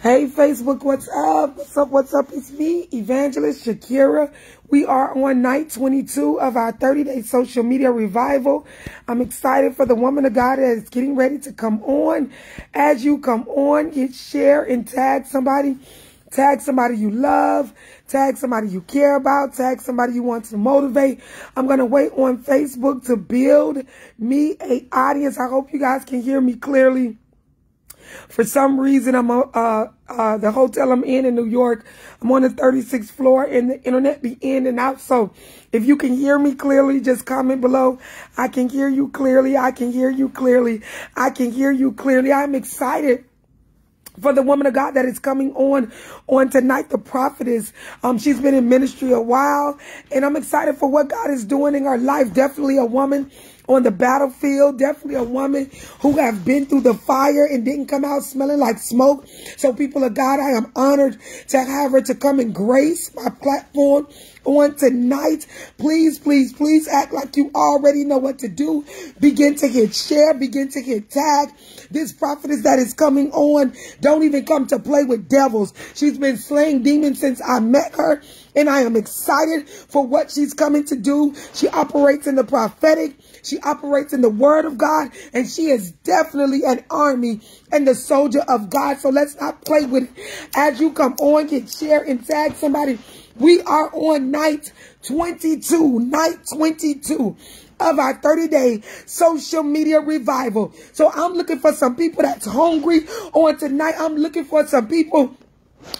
Hey, Facebook, what's up? What's up? What's up? It's me, Evangelist Shakira. We are on night 22 of our 30 day social media revival. I'm excited for the woman of God that is getting ready to come on. As you come on, get share and tag somebody. Tag somebody you love. Tag somebody you care about. Tag somebody you want to motivate. I'm going to wait on Facebook to build me a audience. I hope you guys can hear me clearly. For some reason, I'm uh, uh, the hotel I'm in in New York. I'm on the 36th floor, and the internet be in and out. So, if you can hear me clearly, just comment below. I can hear you clearly. I can hear you clearly. I can hear you clearly. I'm excited for the woman of God that is coming on on tonight, the prophetess. Um, she's been in ministry a while, and I'm excited for what God is doing in her life. Definitely a woman on the battlefield. Definitely a woman who have been through the fire and didn't come out smelling like smoke. So people of God, I am honored to have her to come and grace my platform on tonight. Please, please, please act like you already know what to do. Begin to hit share. Begin to hit tag. This prophetess that is coming on, don't even come to play with devils. She's been slaying demons since I met her. And I am excited for what she's coming to do. She operates in the prophetic. She operates in the word of God. And she is definitely an army and the soldier of God. So let's not play with it. As you come on, get share and tag somebody. We are on night 22, night 22 of our 30 day social media revival. So I'm looking for some people that's hungry on tonight. I'm looking for some people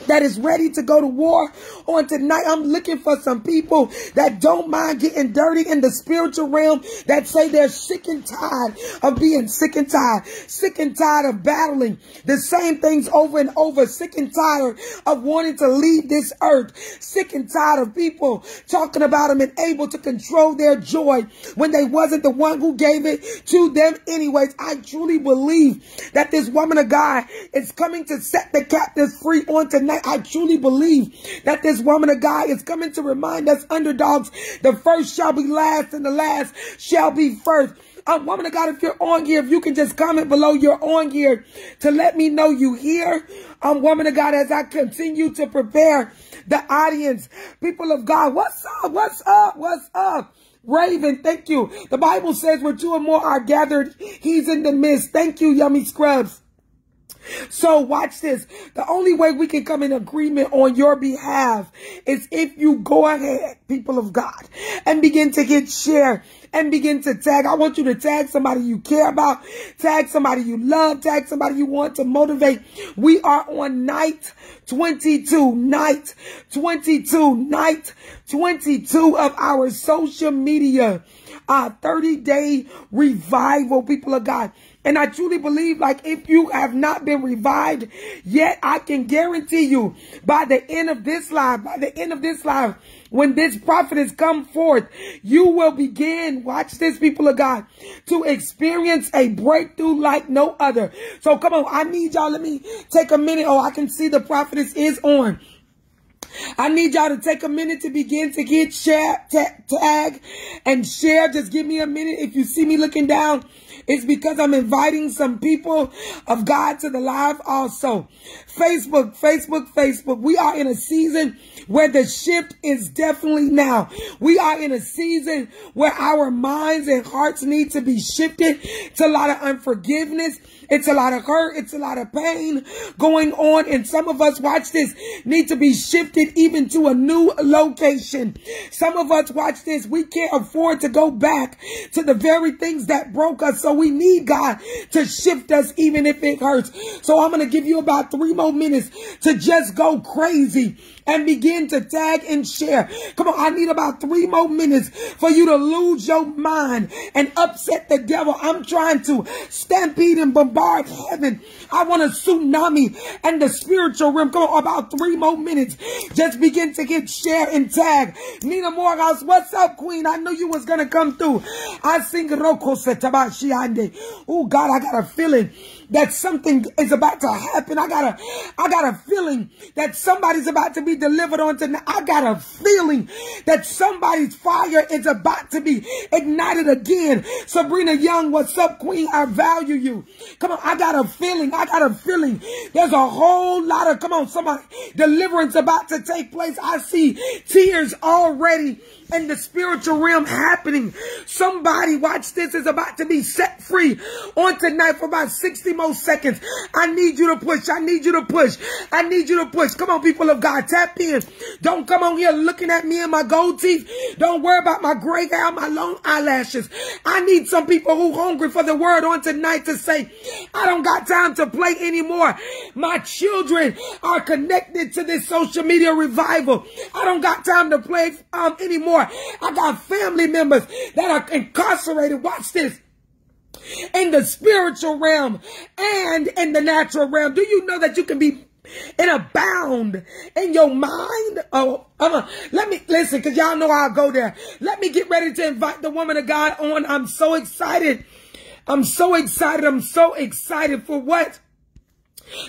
that is ready to go to war on tonight. I'm looking for some people that don't mind getting dirty in the spiritual realm that say they're sick and tired of being sick and tired, sick and tired of battling the same things over and over, sick and tired of wanting to leave this earth, sick and tired of people talking about them and able to control their joy when they wasn't the one who gave it to them anyways. I truly believe that this woman of God is coming to set the captives free on tonight. I truly believe that this woman of God is coming to remind us underdogs, the first shall be last and the last shall be first. Um, woman of God, if you're on here, if you can just comment below you're on here to let me know you here. Um, woman of God, as I continue to prepare the audience, people of God, what's up? What's up? What's up? Raven, thank you. The Bible says where two or more are gathered, he's in the midst. Thank you, yummy scrubs. So watch this. The only way we can come in agreement on your behalf is if you go ahead, people of God, and begin to get share and begin to tag. I want you to tag somebody you care about, tag somebody you love, tag somebody you want to motivate. We are on night 22, night 22, night 22 of our social media, uh, 30 day revival, people of God. And I truly believe like if you have not been revived yet, I can guarantee you by the end of this life, by the end of this life, when this prophet has come forth, you will begin, watch this people of God, to experience a breakthrough like no other. So come on, I need y'all, let me take a minute. Oh, I can see the prophetess is on. I need y'all to take a minute to begin to get share, tag, and share. Just give me a minute. If you see me looking down, it's because I'm inviting some people of God to the live also. Facebook, Facebook, Facebook. We are in a season where the shift is definitely now. We are in a season where our minds and hearts need to be shifted. It's a lot of unforgiveness. It's a lot of hurt. It's a lot of pain going on. And some of us, watch this, need to be shifted even to a new location. Some of us, watch this, we can't afford to go back to the very things that broke us. So we need God to shift us even if it hurts. So I'm going to give you about three more minutes to just go crazy and begin to tag and share. Come on, I need about three more minutes for you to lose your mind and upset the devil. I'm trying to stampede and bombard heaven. I want a tsunami and the spiritual realm. Come on, about three more minutes. Just begin to get share and tag. Nina Morehouse, what's up, Queen? I knew you was to come through. I sing Roko Setabashiande. Oh, God, I got a feeling that something is about to happen. I got a, I got a feeling that somebody's about to be delivered on tonight. I got a feeling that somebody's fire is about to be ignited again. Sabrina Young, what's up, Queen? I value you. Come on, I got a feeling. I got a feeling. There's a whole lot of, come on, somebody, deliverance about to take place. I see tears already in the spiritual realm happening. Somebody, watch this, is about to be set free on tonight for about 60 more seconds. I need you to push. I need you to push. I need you to push. Come on, people of God, tap in. Don't come on here looking at me and my gold teeth. Don't worry about my gray hair, my long eyelashes. I need some people who hungry for the word on tonight to say, I don't got time to play anymore. My children are connected to this social media revival. I don't got time to play um, anymore. I got family members that are incarcerated. Watch this in the spiritual realm and in the natural realm. Do you know that you can be in a bound in your mind? Oh, let me listen because y'all know I'll go there. Let me get ready to invite the woman of God on. I'm so excited. I'm so excited. I'm so excited for what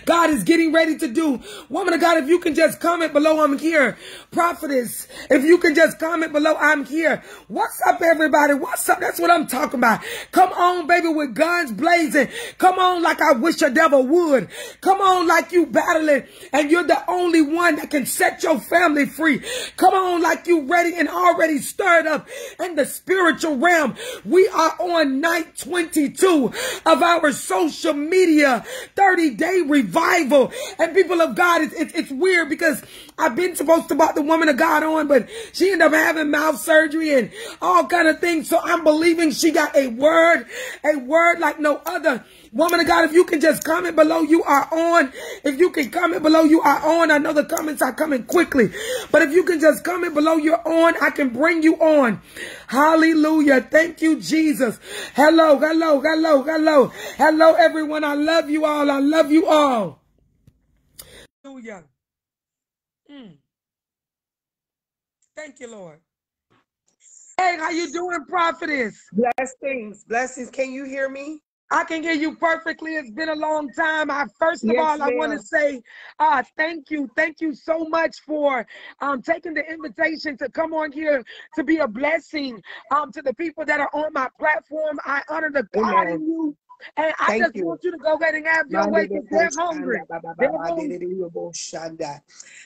God is getting ready to do. Woman of God, if you can just comment below, I'm here. Prophetess, if you can just comment below, I'm here. What's up, everybody? What's up? That's what I'm talking about. Come on, baby, with guns blazing. Come on like I wish a devil would. Come on like you battling and you're the only one that can set your family free. Come on like you ready and already stirred up in the spiritual realm. We are on night 22 of our social media 30 day revival. And people of God, it's, it's, it's weird because I've been supposed to brought the woman of God on, but she ended up having mouth surgery and all kind of things. So I'm believing she got a word, a word like no other. Woman of God, if you can just comment below, you are on. If you can comment below, you are on. I know the comments are coming quickly. But if you can just comment below, you're on. I can bring you on. Hallelujah. Thank you, Jesus. Hello, hello, hello, hello. Hello, everyone. I love you all. I love you all. Hallelujah. Mm. Thank you, Lord. Hey, how you doing, prophetess? Blessings, blessings. Can you hear me? I can hear you perfectly. It's been a long time. I first of yes, all, I want to say uh, thank you. Thank you so much for um, taking the invitation to come on here to be a blessing um, to the people that are on my platform. I honor the God in you. And I Thank just you. want you to go ahead and have your way because they're hungry. They're hungry.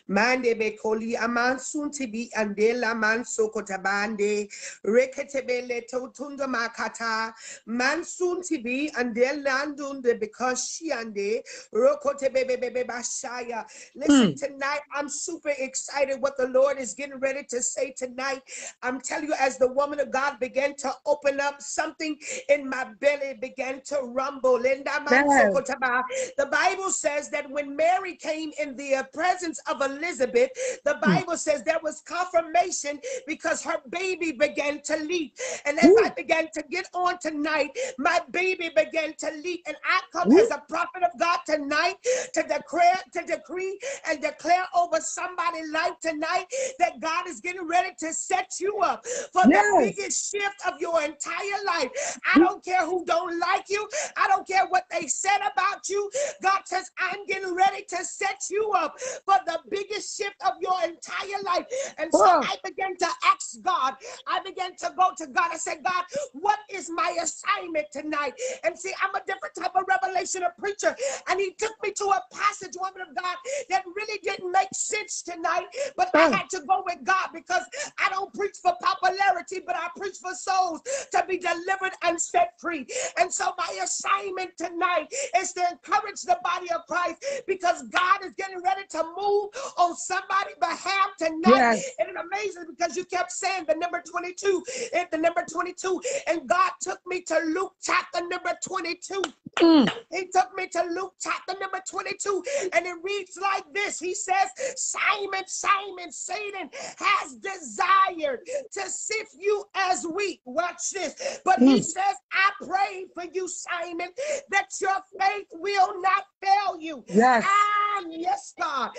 Mande bekoli amansun tibi andela manso kotabande reketebele totunda makata mansun tibi andelandunde because she ande rokotebebebe bashaya. Listen, mm. tonight I'm super excited what the Lord is getting ready to say tonight. I'm telling you, as the woman of God began to open up, something in my belly began to rumble. Linda. The Bible says that when Mary came in the presence of Elizabeth, the hmm. Bible says there was confirmation because her baby began to leap. And as Ooh. I began to get on tonight, my baby began to leap. And I come Ooh. as a prophet of God tonight to declare, to decree, and declare over somebody's life tonight that God is getting ready to set you up for yes. the biggest shift of your entire life. I don't care who don't like you. I don't care what they said about you. God says, I'm getting ready to set you up for the biggest shift of your entire life. And so Whoa. I began to ask God, I began to go to God. I said, God, what is my assignment tonight? And see, I'm a different type of revelation of preacher. And he took me to a passage, woman of God, that really didn't make sense tonight. But I had to go with God because I don't preach for popularity, but I preach for souls to be delivered and set free. And so my assignment tonight is to encourage the body of Christ because God is getting ready to move on somebody's behalf tonight. Yes. And it's amazing because you kept saying the number 22 and the number 22. And God took me to Luke chapter number 22. Mm. He took me to Luke chapter number 22, and it reads like this He says, Simon, Simon, Satan has desired to sift you as wheat. Watch this. But mm. he says, I pray for you, Simon, that your faith will not fail you. Yes. And yes, God.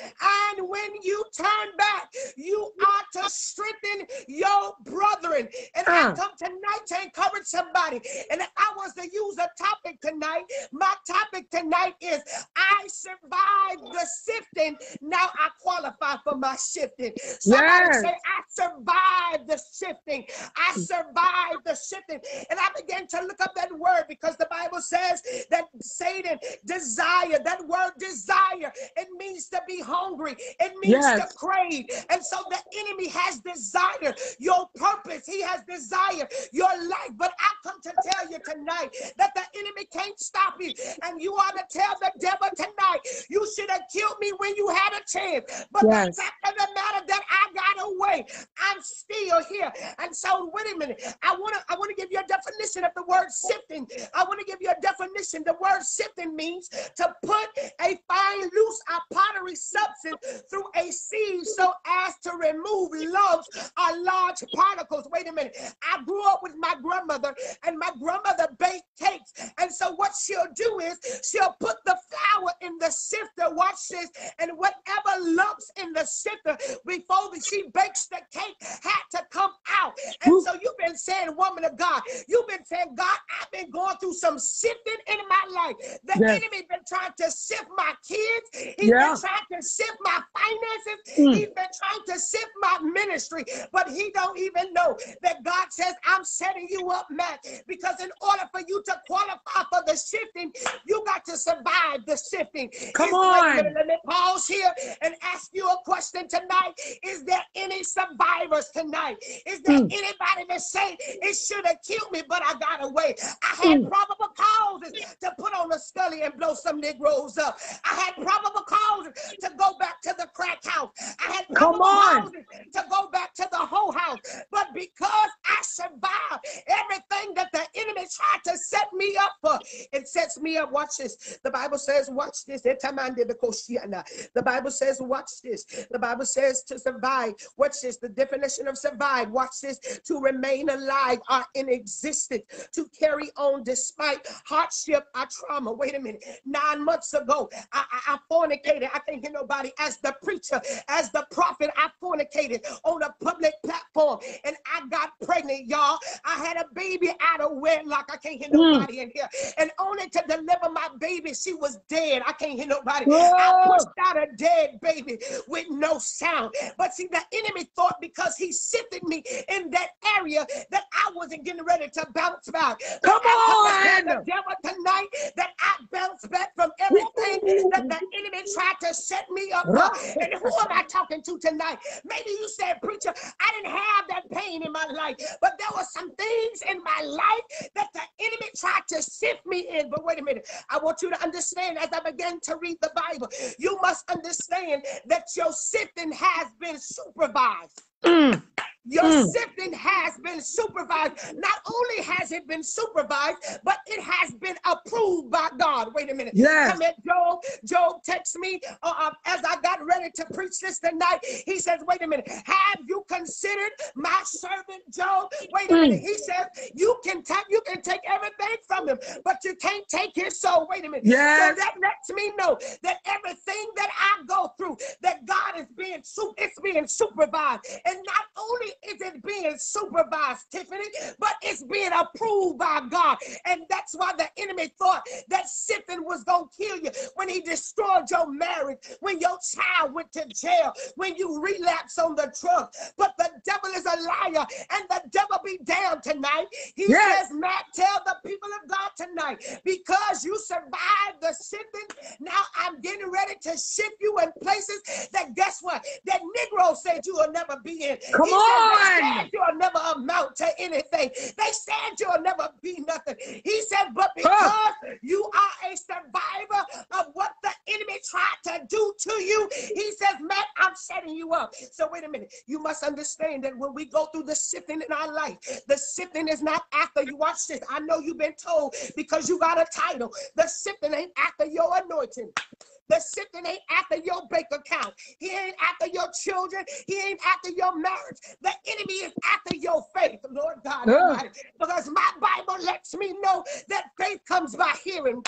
And when you turn back, you are to strengthen your brethren. And I Uh. come tonight to encourage somebody. And if I was to use a topic tonight, my topic tonight is I survived the sifting. Now I qualify for my shifting. Somebody Yes. say, I survived the shifting. I survived the shifting. And I began to look up that word because the Bible says that Satan desire, that word desire, it means to be hungry. It means Yes. to crave. And so the enemy has desire your purpose. He has desire your life. But I come to tell you tonight that the enemy can't stop you. And you ought to tell the devil tonight, you should have killed me when you had a chance. But Yes. the fact of the matter that I got away, I'm still here. And so, wait a minute. I want to I want to give you a definition of the word sifting. I want to give you a definition. The word sifting means to put a fine, loose, or pottery substance through a sieve so as to remove lumps or large particles. Wait a minute. I grew up with my grandmother, and my grandmother baked cakes. And so, what she'll do is she'll put the flour in the sifter. Watch this, and whatever lumps in the sifter before she bakes the cake had to come out. And so, you've been saying, woman of God, you've been saying, God, I've been going through some sifting in my life. The Yes. enemy been trying to sift my kids. He's Yeah. been trying to sift my finances. Mm. He's been trying to sift my ministry, but he don't even know that God says, I'm setting you up, Matt, because in order for you to qualify for the shifting, you got to survive the shifting. Come Is- on. minute, Let me pause here and ask you a question tonight. Is there any survivors tonight? Is there Mm. anybody that say it should have killed me, but I got away? I had Mm. probable causes to put on a scully and blow some Negroes up. I had probable causes to go back to the crack house. I had Come probable on. causes to go back to the whole house. But because I survived everything that the enemy tried to set me up for, it sets me up. Watch this. The Bible says, watch this. The Bible says, watch this. The Bible says to survive. Watch this. The definition of survive. Watch this. To remain alive or in existence. To carry on despite hardship or trauma. Wait a minute. Nine months ago, I, I, I fornicated. I can't hear nobody. As the preacher, as the prophet, I fornicated on a public platform and I got pregnant, y'all. I had a baby out of wedlock. I can't hear Mm. nobody in here. And only to deliver my baby, she was dead. I can't hear nobody. Whoa. I pushed out a dead baby with no sound. But see, the enemy thought because he sifted me in that area that I wasn't getting ready to bounce back. Come on. the devil tonight that I bounce back from everything that the enemy tried to set me up. And who am I talking to tonight? Maybe you said, preacher, I didn't have that pain in my life, but there were some things in my life that the enemy tried to sift me in. But wait a minute, I want you to understand as I begin to read the Bible, you must understand that your sifting has been supervised. Mm. Your Mm. sifting has been supervised. Not only has it been supervised, but it has been approved by God. Wait a minute. Yes. Come at Job. Job texts me uh, uh, as I got ready to preach this tonight. He says, Wait a minute. Have you considered my servant Job? Wait a Mm. minute. He says, You can take you can take everything from him, but you can't take his soul. Wait a minute. Yes. So that lets me know that everything that I go through, that God is being it's being supervised. And not only is it being supervised, Tiffany, but it's being approved by God. And that's why the enemy thought that sifting was gonna kill you when he destroyed your marriage, when your child went to jail, when you relapse on the drug. But the devil is a liar, and the devil be damned tonight. He Yes. says, Matt, tell the people of God tonight, because you survived the sifting, now I'm getting ready to ship you in places that guess what? That Negro said you will never be in. Come He said, on. You'll never amount to anything. They said you'll never be nothing. He said, but because you are a survivor of what the enemy tried to do to you, he says, Matt, I'm setting you up. So wait a minute. You must understand that when we go through the sifting in our life, the sifting is not after you watch this. I know you've been told because you got a title. The sifting ain't after your anointing. The sifting ain't after your bank account. He ain't after your children. He ain't after your marriage. The enemy is after your faith, Lord God Yeah. Because my Bible lets me know that faith comes by hearing.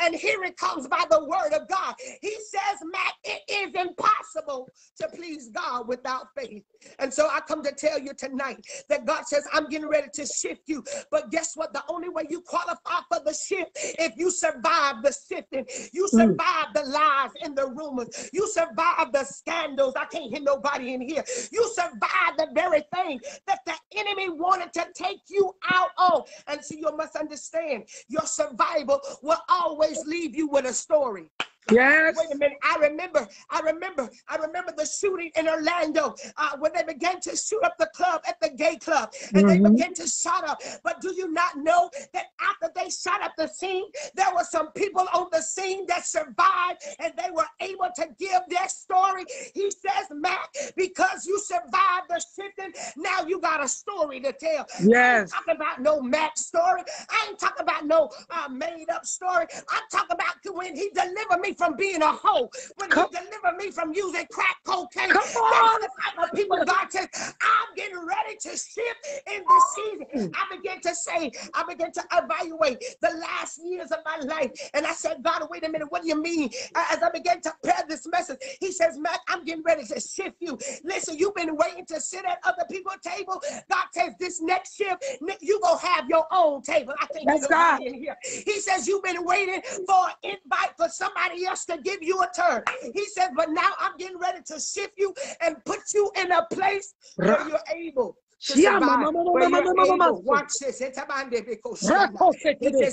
And here it comes by the word of God. He says, Matt, it is impossible to please God without faith. And so I come to tell you tonight that God says, I'm getting ready to shift you. But guess what? The only way you qualify for the shift, if you survive the sifting, you mm. survive the lies and the rumors, you survive the scandals. I can't hear nobody in here. You survive the very thing that the enemy wanted to take you out of. And so you must understand your survival will always leave you with a story. Yes. Wait a minute. I remember. I remember. I remember the shooting in Orlando uh, when they began to shoot up the club at the gay club, and mm-hmm. they began to shut up. But do you not know that after they shot up the scene, there were some people on the scene that survived, and they were able to give their story. He says, Matt, because you survived the shooting, now you got a story to tell. Yes. talking about no Matt story. I ain't talking about no uh, made up story. I'm talking about when he delivered me from being a hoe, when Come. you deliver me from using crack cocaine. Come on. That's the type of people God says, I'm getting ready to shift in this season. Mm. I begin to say, I begin to evaluate the last years of my life. And I said, God, wait a minute, what do you mean? As I began to prepare this message, he says, Matt, I'm getting ready to shift you. Listen, you've been waiting to sit at other people's table. God says, this next shift, you gonna have your own table. I think That's God. in here. He says, you've been waiting for an invite for somebody else to give you a turn. He said, but now I'm getting ready to shift you and put you in a place where you're able yeah, mama, mama, mama, mama, mama. Watch this. He says,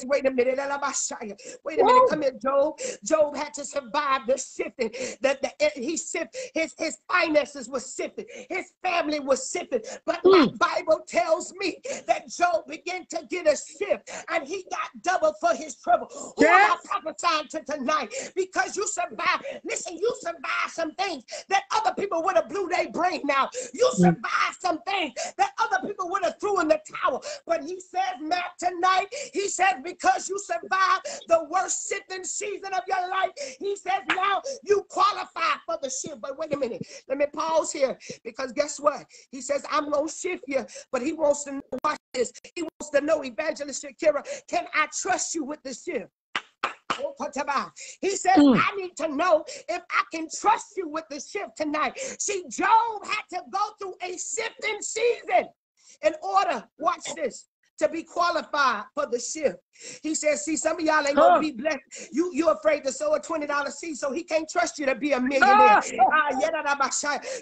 wait a minute. Wait a minute. Come here, Job. Job had to survive the sifting. That the, he sift his, his finances were sifted. His family was sifted. But mm. my Bible tells me that Job began to get a shift and he got double for his trouble. Who yes. am I prophesying to tonight? Because you survived. Listen, you survived some things that other people would have blew their brain out. You hmm. survived mm. some things that other people would have threw in the towel. But he says, Matt, tonight, he says, because you survived the worst sifting season of your life, he says, now you qualify for the shift. But wait a minute, let me pause here because guess what? He says, I'm going to shift you, but he wants to watch this. He wants to know, Evangelist Shakira, can I trust you with the shift? He says, mm. I need to know if I can trust you with the shift tonight. See, Job had to go through a shifting season in order, watch this, to be qualified for the shift. He says, see, some of y'all ain't gonna be blessed. You you afraid to sow a $20 seed, so he can't trust you to be a millionaire. Ah,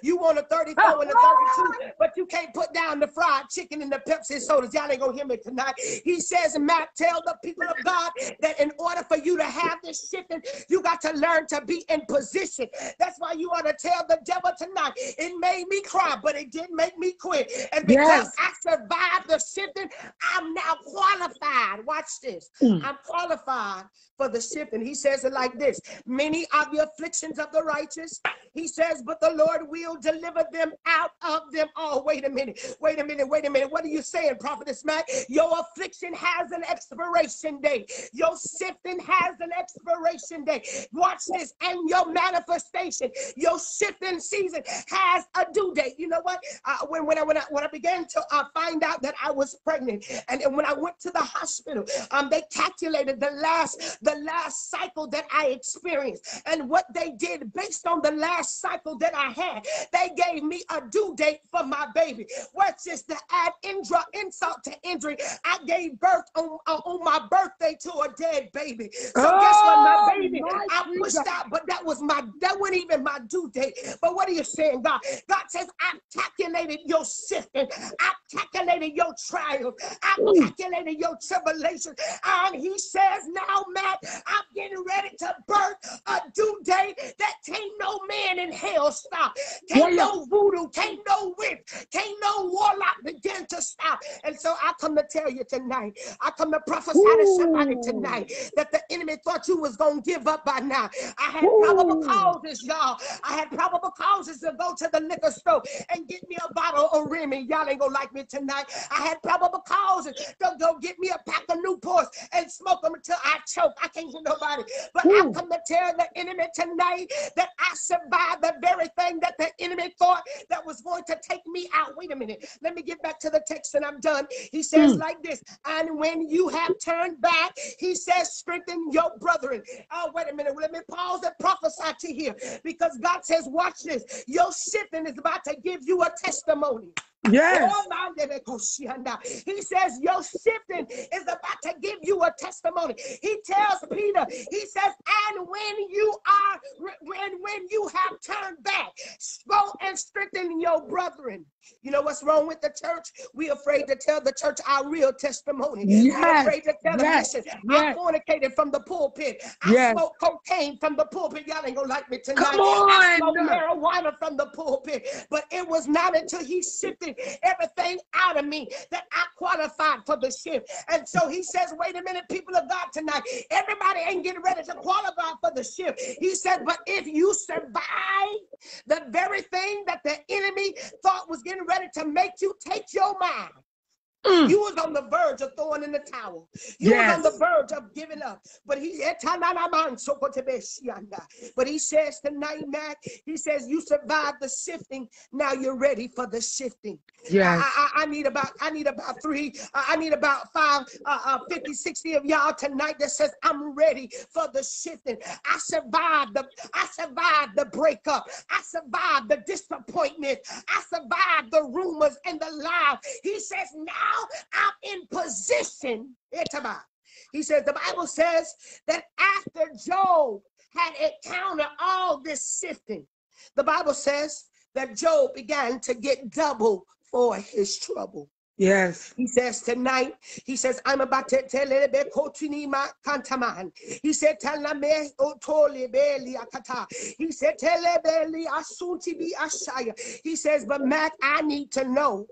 you want a 34 and a 32, but you can't put down the fried chicken and the Pepsi sodas. Y'all ain't gonna hear me tonight. He says, Matt, tell the people of God that in order for you to have this shifting, you got to learn to be in position. That's why you ought to tell the devil tonight. It made me cry, but it didn't make me quit. And because yes. I survived the shifting, I'm now qualified. Watch this. Mm. I'm qualified for the shift. And he says it like this Many are the afflictions of the righteous. He says, but the Lord will deliver them out of them all. Wait a minute. Wait a minute. Wait a minute. What are you saying, Prophetess Matt? Your affliction has an expiration date. Your sifting has an expiration date. Watch this. And your manifestation, your shifting season has a due date. You know what? Uh, when, when, I, when, I, when I began to uh, find out that I was pregnant, and, and when I went to the hospital, um, they calculated the last the last cycle that I experienced. And what they did based on the last cycle that I had, they gave me a due date for my baby. What's is to add indra, insult to injury. I gave birth on, uh, on my birthday to a dead baby. So oh, guess what, my oh, baby, my I pushed out, but that was my, that wasn't even my due date. But what are you saying, God? God says, I've calculated your sifting. I've calculated your trials. I've calculated your tribulation. And he says, now, Matt, I'm getting ready to birth a due date that can't no man in hell stop. Can't yeah, no voodoo, can't no witch, can't no warlock begin to stop. And so I come to tell you tonight, I come to prophesy Ooh. to somebody tonight that the enemy thought you was going to give up by now. I had Ooh. probable causes, y'all. I had probable causes to go to the liquor store and get me a bottle of Remy. Y'all ain't going to like me tonight. I had probable causes pauses to go get me a pack of Newports and smoke them until I choke. I can't hear nobody. But Ooh. I come to tell the enemy tonight that I survived the very thing that the enemy thought that was going to take me out. Wait a minute. Let me get back to the text and I'm done. He says mm. like this, and when you have turned back, he says, strengthen your brethren. Oh, wait a minute. Let me pause and prophesy to here because God says, watch this. Your shifting is about to give you a testimony. Yes. Oh, he says, Your shifting is about to give you a testimony. He tells Peter, He says, And when you are, when, when you have turned back, go and strengthen your brethren. You know what's wrong with the church? We're afraid to tell the church our real testimony. Yes. We're afraid to tell yes. the mission. Yes. I fornicated from the pulpit. I yes. smoked cocaine from the pulpit. Y'all ain't gonna like me tonight. Come on. I smoked marijuana from the pulpit. But it was not until he shifted everything out of me that I qualified for the shift. And so he says, wait a minute, people of God tonight. Everybody ain't getting ready to qualify for the shift. He said, but if you survive the very thing that the enemy thought was getting ready to make you take your mind. Mm. You was on the verge of throwing in the towel. You yes. was on the verge of giving up. But he but he says tonight, Mac, he says you survived the sifting. Now you're ready for the shifting. Yeah. I, I, I, need about I need about three, I need about five, uh, uh, 50, 60 of y'all tonight that says I'm ready for the shifting. I survived the I survived the breakup. I survived the disappointment. I survived the rumors and the lies. He says now I'm in position. He says, the Bible says that after Job had encountered all this sifting, the Bible says that Job began to get double for his trouble. Yes. He says tonight, he says, I'm about to tell ma kantaman. He said, Talame otole beli akata. He said, Telebeli asunti bi ashaya. He says, but Mac, I need to know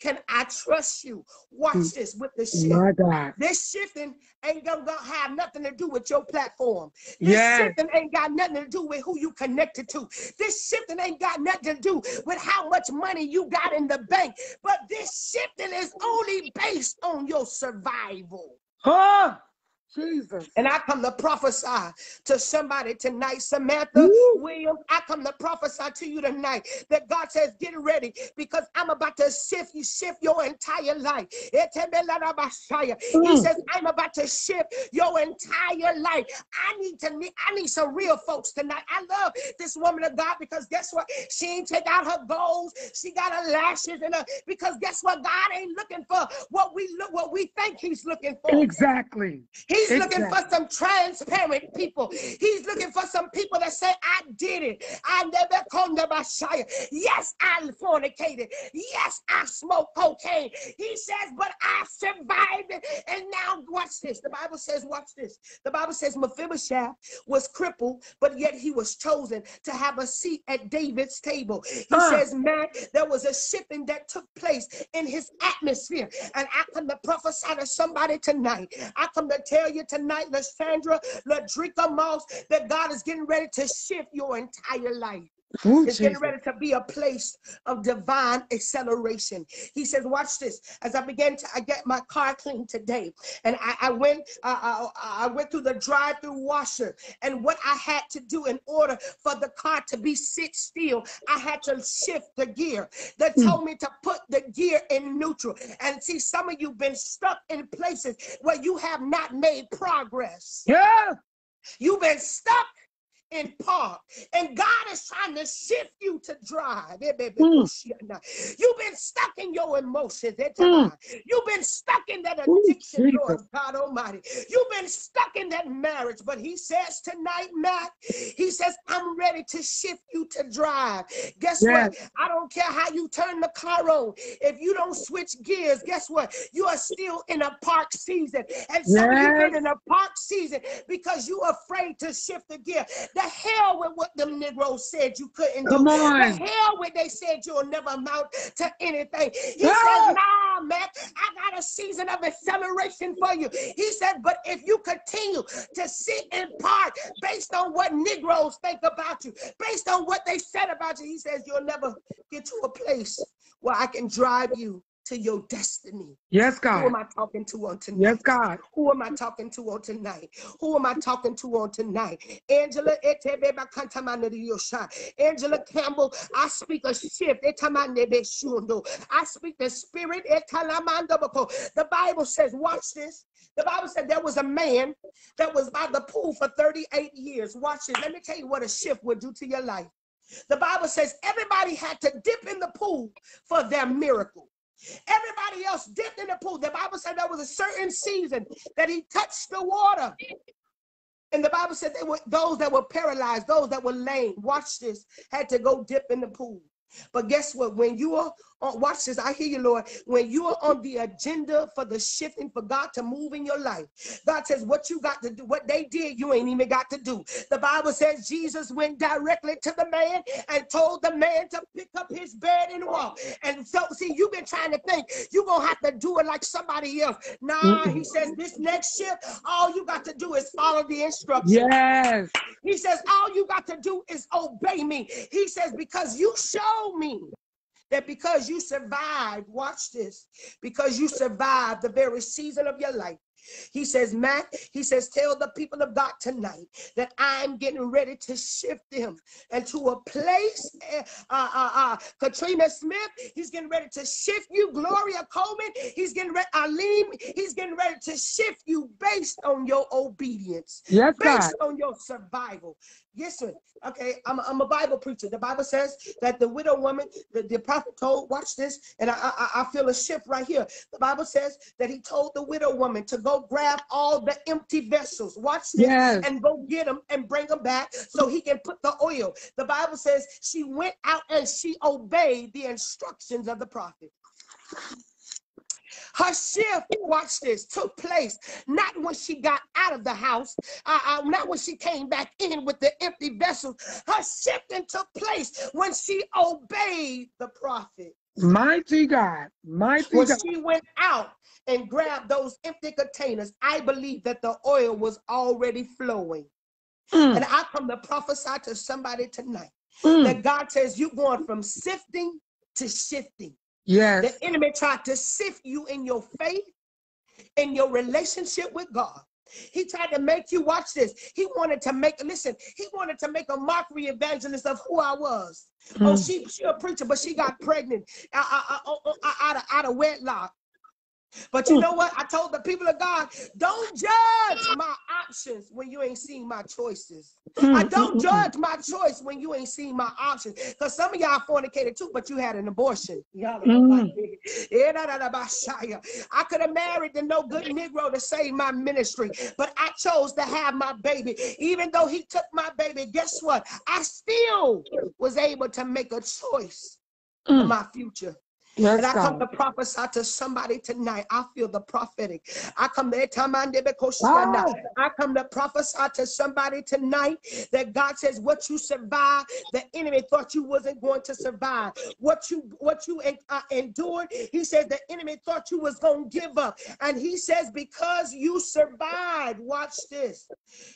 can I trust you? Watch mm. this with the shift. My God. This shifting ain't gonna, gonna have nothing to do with your platform. This yes. shifting ain't got nothing to do with who you connected to. This shifting ain't got nothing to do with how much money you got in the bank. But this shifting is only based on your survival. Huh? Jesus. And I come to prophesy to somebody tonight, Samantha Woo. Williams. I come to prophesy to you tonight that God says, get ready because I'm about to shift you, shift your entire life. Mm. He says, I'm about to shift your entire life. I need to I need some real folks tonight. I love this woman of God because guess what? She ain't take out her goals. She got her lashes and her because guess what? God ain't looking for what we look what we think he's looking for. Exactly. He's exactly. looking for some transparent people. He's looking for some people that say, I did it. I never come to Messiah. Yes, I fornicated. Yes, I smoked cocaine. He says, but I survived it. And now watch this. The Bible says, watch this. The Bible says Mephibosheth was crippled, but yet he was chosen to have a seat at David's table. He uh. says, man, there was a shipping that took place in his atmosphere. And I come to prophesy to somebody tonight. I come to tell you tonight, Lysandra, Ladrika Moss, that God is getting ready to shift your entire life. Ooh, it's getting ready to be a place of divine acceleration. He says, watch this. As I began to I get my car clean today, and I, I went uh, I, I went through the drive-through washer, and what I had to do in order for the car to be sit still, I had to shift the gear. That hmm. told me to put the gear in neutral. And see, some of you been stuck in places where you have not made progress. Yeah. You've been stuck in park. And God is trying to shift you to drive. Mm. You've been stuck in your emotions. Mm. You've been stuck in that addiction, Ooh, Lord God Almighty. You've been stuck in that marriage. But he says tonight, Matt, he says, I'm ready to shift you to drive. Guess yes. what? I don't care how you turn the car on. If you don't switch gears, guess what? You are still in a park season. And some yes. of you been in a park season because you're afraid to shift the gear. The hell with what them Negroes said you couldn't do. Come on. The hell with they said you'll never amount to anything. He says, nah, Mac, I got a season of acceleration for you. He said, but if you continue to sit in part based on what Negroes think about you, based on what they said about you, he says, you'll never get to a place where I can drive you to your destiny. Yes, God. Who am I talking to on tonight? Yes, God. Who am I talking to on tonight? Who am I talking to on tonight? Angela. Angela Campbell, I speak a shift. I speak the spirit. The Bible says, watch this. The Bible said there was a man that was by the pool for 38 years. Watch this. Let me tell you what a shift would do to your life. The Bible says everybody had to dip in the pool for their miracle. Everybody else dipped in the pool. The Bible said there was a certain season that he touched the water. And the Bible said they were those that were paralyzed, those that were lame. Watch this, had to go dip in the pool. But guess what? When you are on, watch this, I hear you, Lord. When you are on the agenda for the shifting for God to move in your life, God says, What you got to do, what they did, you ain't even got to do. The Bible says Jesus went directly to the man and told the man to pick up his bed and walk. And so, see, you've been trying to think you're gonna have to do it like somebody else. Nah, he says, This next shift, all you got to do is follow the instructions. Yes. He says, All you got to do is obey me. He says, Because you show me that because you survived, watch this, because you survived the very season of your life. He says, Matt, he says, tell the people of God tonight that I'm getting ready to shift them into a place. eh, Uh, uh, uh, Katrina Smith, he's getting ready to shift you. Gloria Coleman, he's getting ready. Alim, he's getting ready to shift you based on your obedience Yes, God. based on your survival. Yes, sir. Okay, I'm, I'm a Bible preacher. The Bible says that the widow woman, the, the prophet told, watch this, and I, I, I feel a shift right here. The Bible says that he told the widow woman to go grab all the empty vessels. Watch this. Yes. And go get them and bring them back so he can put the oil. The Bible says she went out and she obeyed the instructions of the prophet. Her shift, watch this, took place not when she got out of the house, uh, uh, not when she came back in with the empty vessels. Her shifting took place when she obeyed the prophet. Mighty God. Mighty When God. she went out and grabbed those empty containers, I believe that the oil was already flowing. Mm, And I come to prophesy to somebody tonight mm. that God says you're going from sifting to shifting. Yes. The enemy tried to sift you in your faith, in your relationship with God. He tried to make you watch this. He wanted to make, listen, he wanted to make a mockery evangelist of who I was. Oh, Mm. she, she a preacher, but she got pregnant uh, uh, uh, out, of, out of wedlock. But you know what? I told the people of God, don't judge my options when you ain't seen my choices. I Mm, don't mm, mm. judge my choice when you ain't seen my options. Because some of y'all fornicated too, but you had an abortion. Y'all. I could have married the no good Negro to save my ministry, but I chose to have my baby. Even though he took my baby, guess what? I still was able to make a choice for my future. Yes, And I come God. to prophesy to somebody tonight. I feel the prophetic. I come to Ah. I come to prophesy to somebody tonight that God says what you survived, the enemy thought you wasn't going to survive. What you what you uh, endured, he says the enemy thought you was going to give up. And he says because you survived, watch this.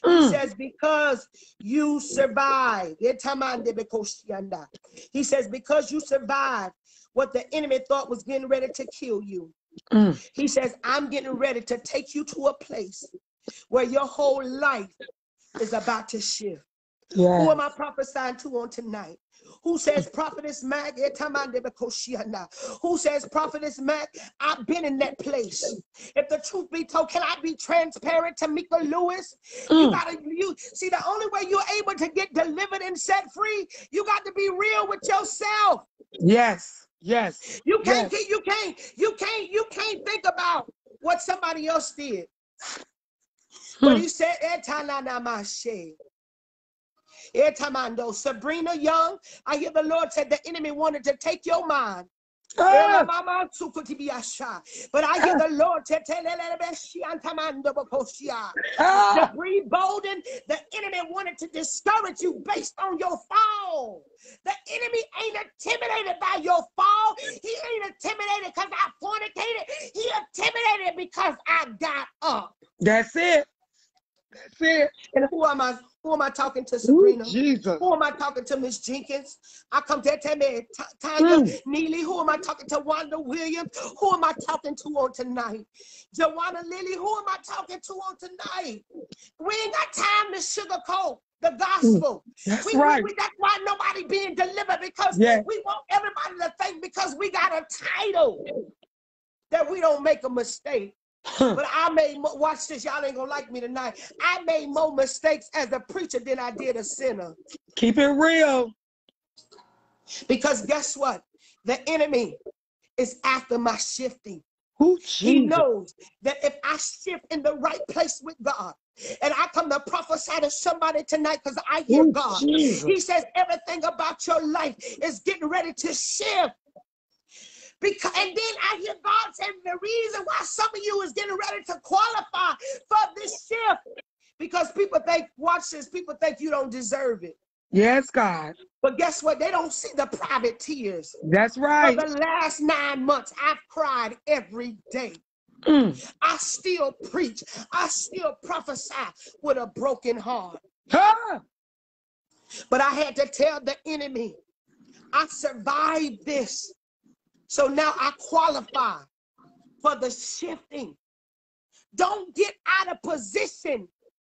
He Mm. says because you survived. He says because you survived what the enemy thought was getting ready to kill you. Mm. He says, I'm getting ready to take you to a place where your whole life is about to shift. Who am I prophesying to on tonight? Who says, Prophetess Mac, who says, Prophetess Mac, I've been in that place. If the truth be told, can I be transparent to Mika Lewis? You Mm. gotta, you see, the only way you're able to get delivered and set free, you got to be real with yourself. Yes. Yes. You can't Yes. you can't, you can't, you can't think about what somebody else did. But Hmm. he said, "Etananamashe." Etamando. Sabrina Young, I hear the Lord said the enemy wanted to take your mind. Ah. But I hear the Lord said, "Telelelebeshiantamando Ah. Debris Bolden, the enemy wanted to discourage you based on your fall. The enemy ain't intimidated by your fall. He ain't intimidated because I fornicated. He intimidated because I got up. That's it. That's it. And who am I? Who am I talking to, Sabrina? Ooh, Jesus. Who am I talking to, Miss Jenkins? I come to tell me, Tanya Mm. Neely. Who am I talking to, Wanda Williams? Who am I talking to on tonight? Joanna Lily. Who am I talking to on tonight? We ain't got time to sugarcoat the gospel. That's We, right. we- that's why nobody being delivered because we want everybody to think because we got a title that we don't make a mistake. But I made mo- watch this. Y'all ain't gonna like me tonight. I made more mistakes as a preacher than I did a sinner. Keep it real. Because guess what? The enemy is after my shifting. Ooh, He knows that if I shift in the right place with God, and I come to prophesy to somebody tonight because I hear Ooh, God. Jesus. He says everything about your life is getting ready to shift. Because and then I hear God saying the reason why some of you is getting ready to qualify for this shift. Because people think, watch this, people think you don't deserve it. Yes, God. But guess what? They don't see the private tears. That's right. For the last nine months, I've cried every day. Mm. I still preach. I still prophesy with a broken heart. Ah, But I had to tell the enemy, I survived this. So now I qualify for the shifting. Don't get out of position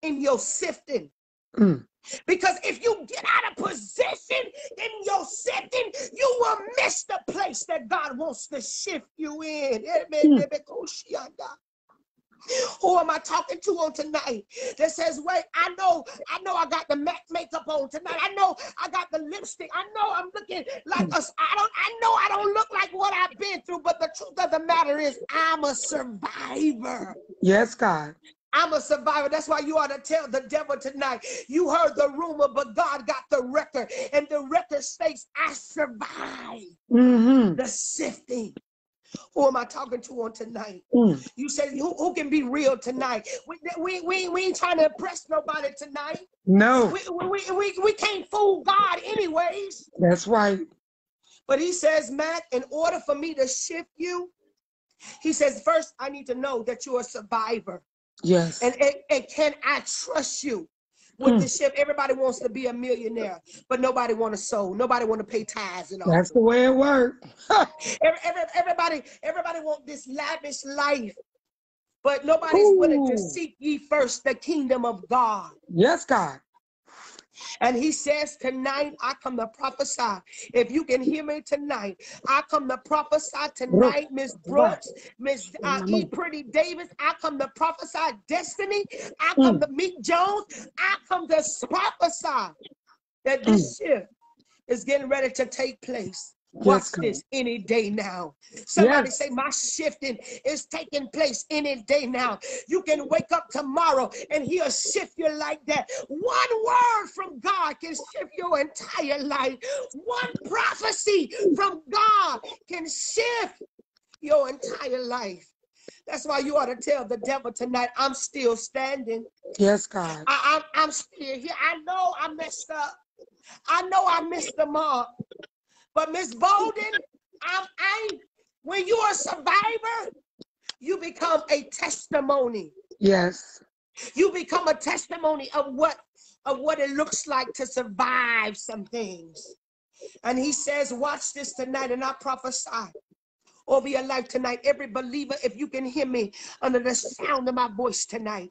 in your sifting. Mm. Because if you get out of position in your sifting, you will miss the place that God wants to shift you in. Who am I talking to on tonight that says, wait, I know, I know I got the MAC makeup on tonight. I know I got the lipstick. I know I'm looking like us. I don't, I know I don't look like what I've been through, but the truth of the matter is I'm a survivor. Yes, God. I'm a survivor. That's why you ought to tell the devil tonight. You heard the rumor, but God got the record. And the record states, I survived Mm-hmm. the sifting. Who am I talking to on tonight? Mm. You said, who, who can be real tonight? We, we, we, we ain't trying to impress nobody tonight. No, We, we, we, we can't fool God anyways. that's right. But he says, Mac, in order for me to shift you, he says, first, I need to know that you're a survivor. Yes. And, and, and can I trust you with Hmm. the shift? Everybody wants to be a millionaire, but nobody want to sow. Nobody want to pay tithes and all. That's the way it works. Every, every, everybody, everybody want this lavish life, but nobody's willing to seek ye first the kingdom of God. yes, God. And he says, Tonight I come to prophesy. If you can hear me tonight, I come to prophesy tonight, Miss Brooks, Miss uh, mm-hmm. E. Pretty Davis. I come to prophesy destiny. I come mm. to meet Jones. I come to prophesy that mm. this shift is getting ready to take place. Watch Yes, this any day now. Somebody Yes. say, My shifting is taking place any day now. You can wake up tomorrow and he'll shift you like that. One word from God can shift your entire life. One prophecy from God can shift your entire life. That's why you ought to tell the devil tonight, I'm still standing. Yes, God. I, I'm, I'm still here. I know I messed up. I know I missed the mark. But Miss Bolden, I'm, I, when you're a survivor, you become a testimony. Yes. You become a testimony of what of what it looks like to survive some things. And he says, watch this tonight, and I prophesy over your life tonight. Every believer, if you can hear me under the sound of my voice tonight.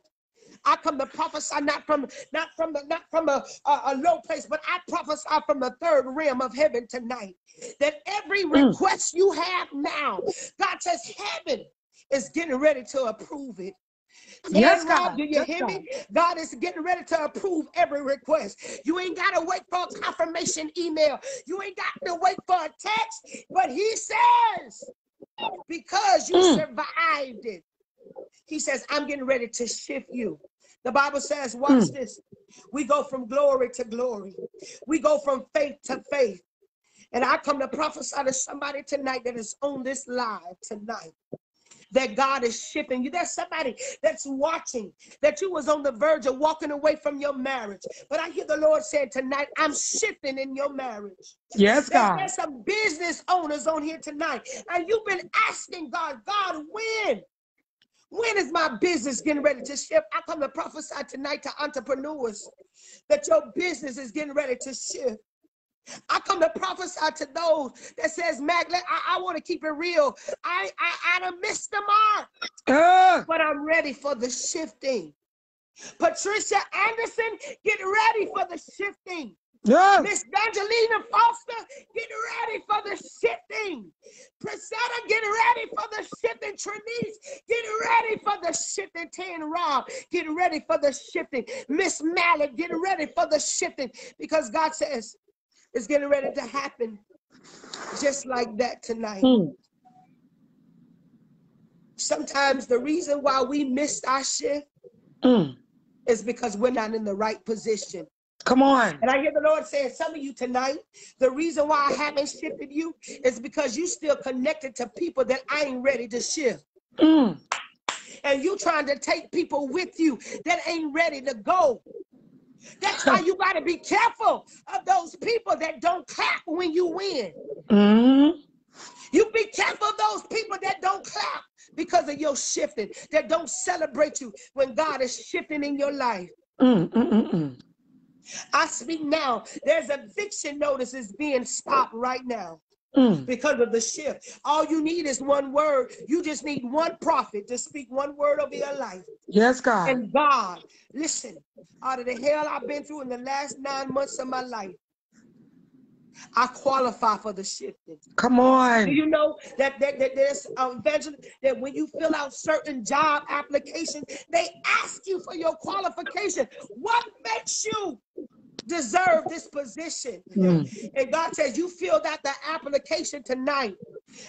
I come to prophesy not from not from the not from a, a, a low place, but I prophesy from the third realm of heaven tonight. That every Mm. request you have now, God says heaven is getting ready to approve it. Yes, God. Do you Yes, hear God. me? God is getting ready to approve every request. You ain't got to wait for a confirmation email. You ain't got to wait for a text. But He says, because you Mm. survived it, He says, I'm getting ready to shift you. The Bible says, watch Mm. this. We go from glory to glory, we go from faith to faith. And I come to prophesy to somebody tonight that is on this live tonight that God is shipping you. There's somebody that's watching that you was on the verge of walking away from your marriage. But I hear the Lord saying tonight, I'm shifting in your marriage. Yes, There's, God. there's some business owners on here tonight, and you've been asking God, God, when? When is my business getting ready to shift? I come to prophesy tonight to entrepreneurs that your business is getting ready to shift. I come to prophesy to those that says, Maglet, I, I want to keep it real. I I, I done missed the mark, uh. but I'm ready for the shifting. Patricia Anderson, get ready for the shifting. Yeah. Miss Evangelina Foster, get ready for the shifting. Priscilla, get ready for the shifting. Trinice, get ready for the shifting. Tan Rob, get ready for the shifting. Miss Mallet, get ready for the shifting. Because God says it's getting ready to happen just like that tonight. Mm. Sometimes the reason why we missed our shift mm. is because we're not in the right position. Come on. And I hear the Lord saying, some of you tonight, the reason why I haven't shifted you is because you still connected to people that I ain't ready to shift. Mm. And you trying to take people with you that ain't ready to go. That's why you got to be careful of those people that don't clap when you win. Mm. You be careful of those people that don't clap because of your shifting, that don't celebrate you when God is shifting in your life. Mm, mm, mm, mm. I speak now. There's eviction notices being stopped right now. Mm. Because of the shift. All you need is one word. You just need one prophet to speak one word over your life. Yes, God. And God, listen, out of the hell I've been through in the last nine months of my life, I qualify for the shifting. Come on. Do you know that, that, that there's um, that when you fill out certain job applications, they ask you for your qualification. What makes you deserve this position. Mm. And God says, You filled out the application tonight.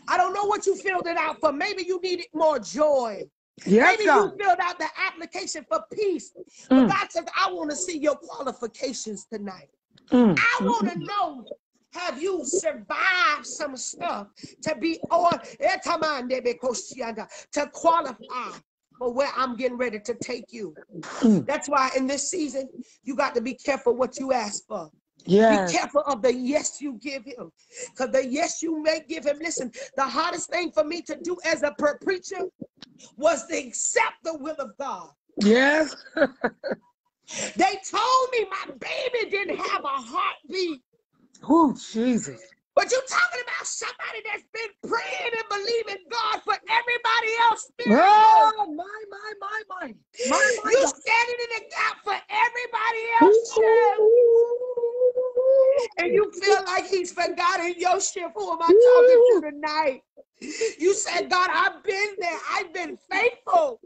I don't know what you filled it out for. Maybe you needed more joy. Yes, Maybe God. you filled out the application for peace. Mm. But God says, I want to see your qualifications tonight. Mm. I want to know have you survived some stuff to be on to qualify for where I'm getting ready to take you. Mm. That's why in this season, you got to be careful what you ask for. Yeah. Be careful of the yes you give him. Because the yes you may give him. Listen, the hardest thing for me to do as a preacher was to accept the will of God. Yes. they told me my baby didn't have a heartbeat. Oh, Jesus. But you're talking about somebody that's been praying and believing God for everybody else. Oh, my, my, my, my. my, my you're standing in the gap for everybody else. and you feel like he's forgotten your ship. Who am I talking to tonight? You said, God, I've been there. I've been faithful.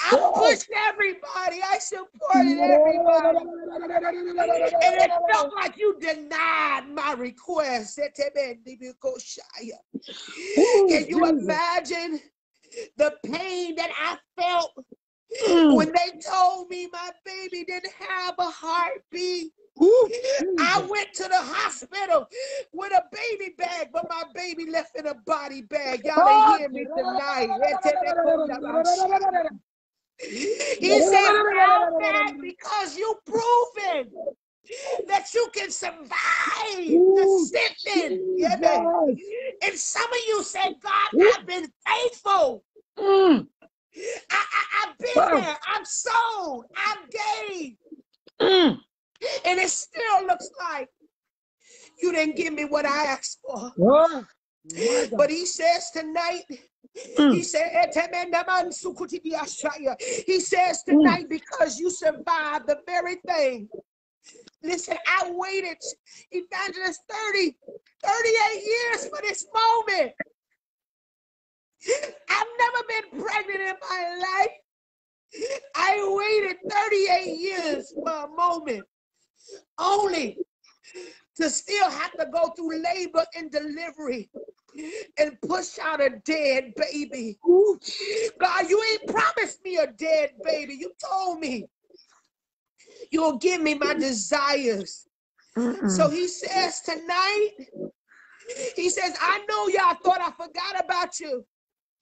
I pushed everybody. I supported everybody. And it felt like you denied my request. Can you imagine the pain that I felt mm. when they told me my baby didn't have a heartbeat? I went to the hospital with a baby bag, but my baby left in a body bag. Y'all ain't hear me tonight. He said, back because you proven that you can survive the sifting. Yeah, and some of you said, God, I've been faithful. Mm. I, have been there. I'm sold. I'm gave. Mm. And it still looks like you didn't give me what I asked for. Oh, but he says tonight, mm. he said, he says mm. tonight, because you survived the very thing. Listen, I waited, evangelist, 30, 38 years for this moment. I've never been pregnant in my life. I waited 38 years for a moment only to still have to go through labor and delivery and push out a dead baby. God, you ain't promised me a dead baby. You told me you'll give me my desires. Mm-mm. So he says tonight, he says, I know y'all thought I forgot about you.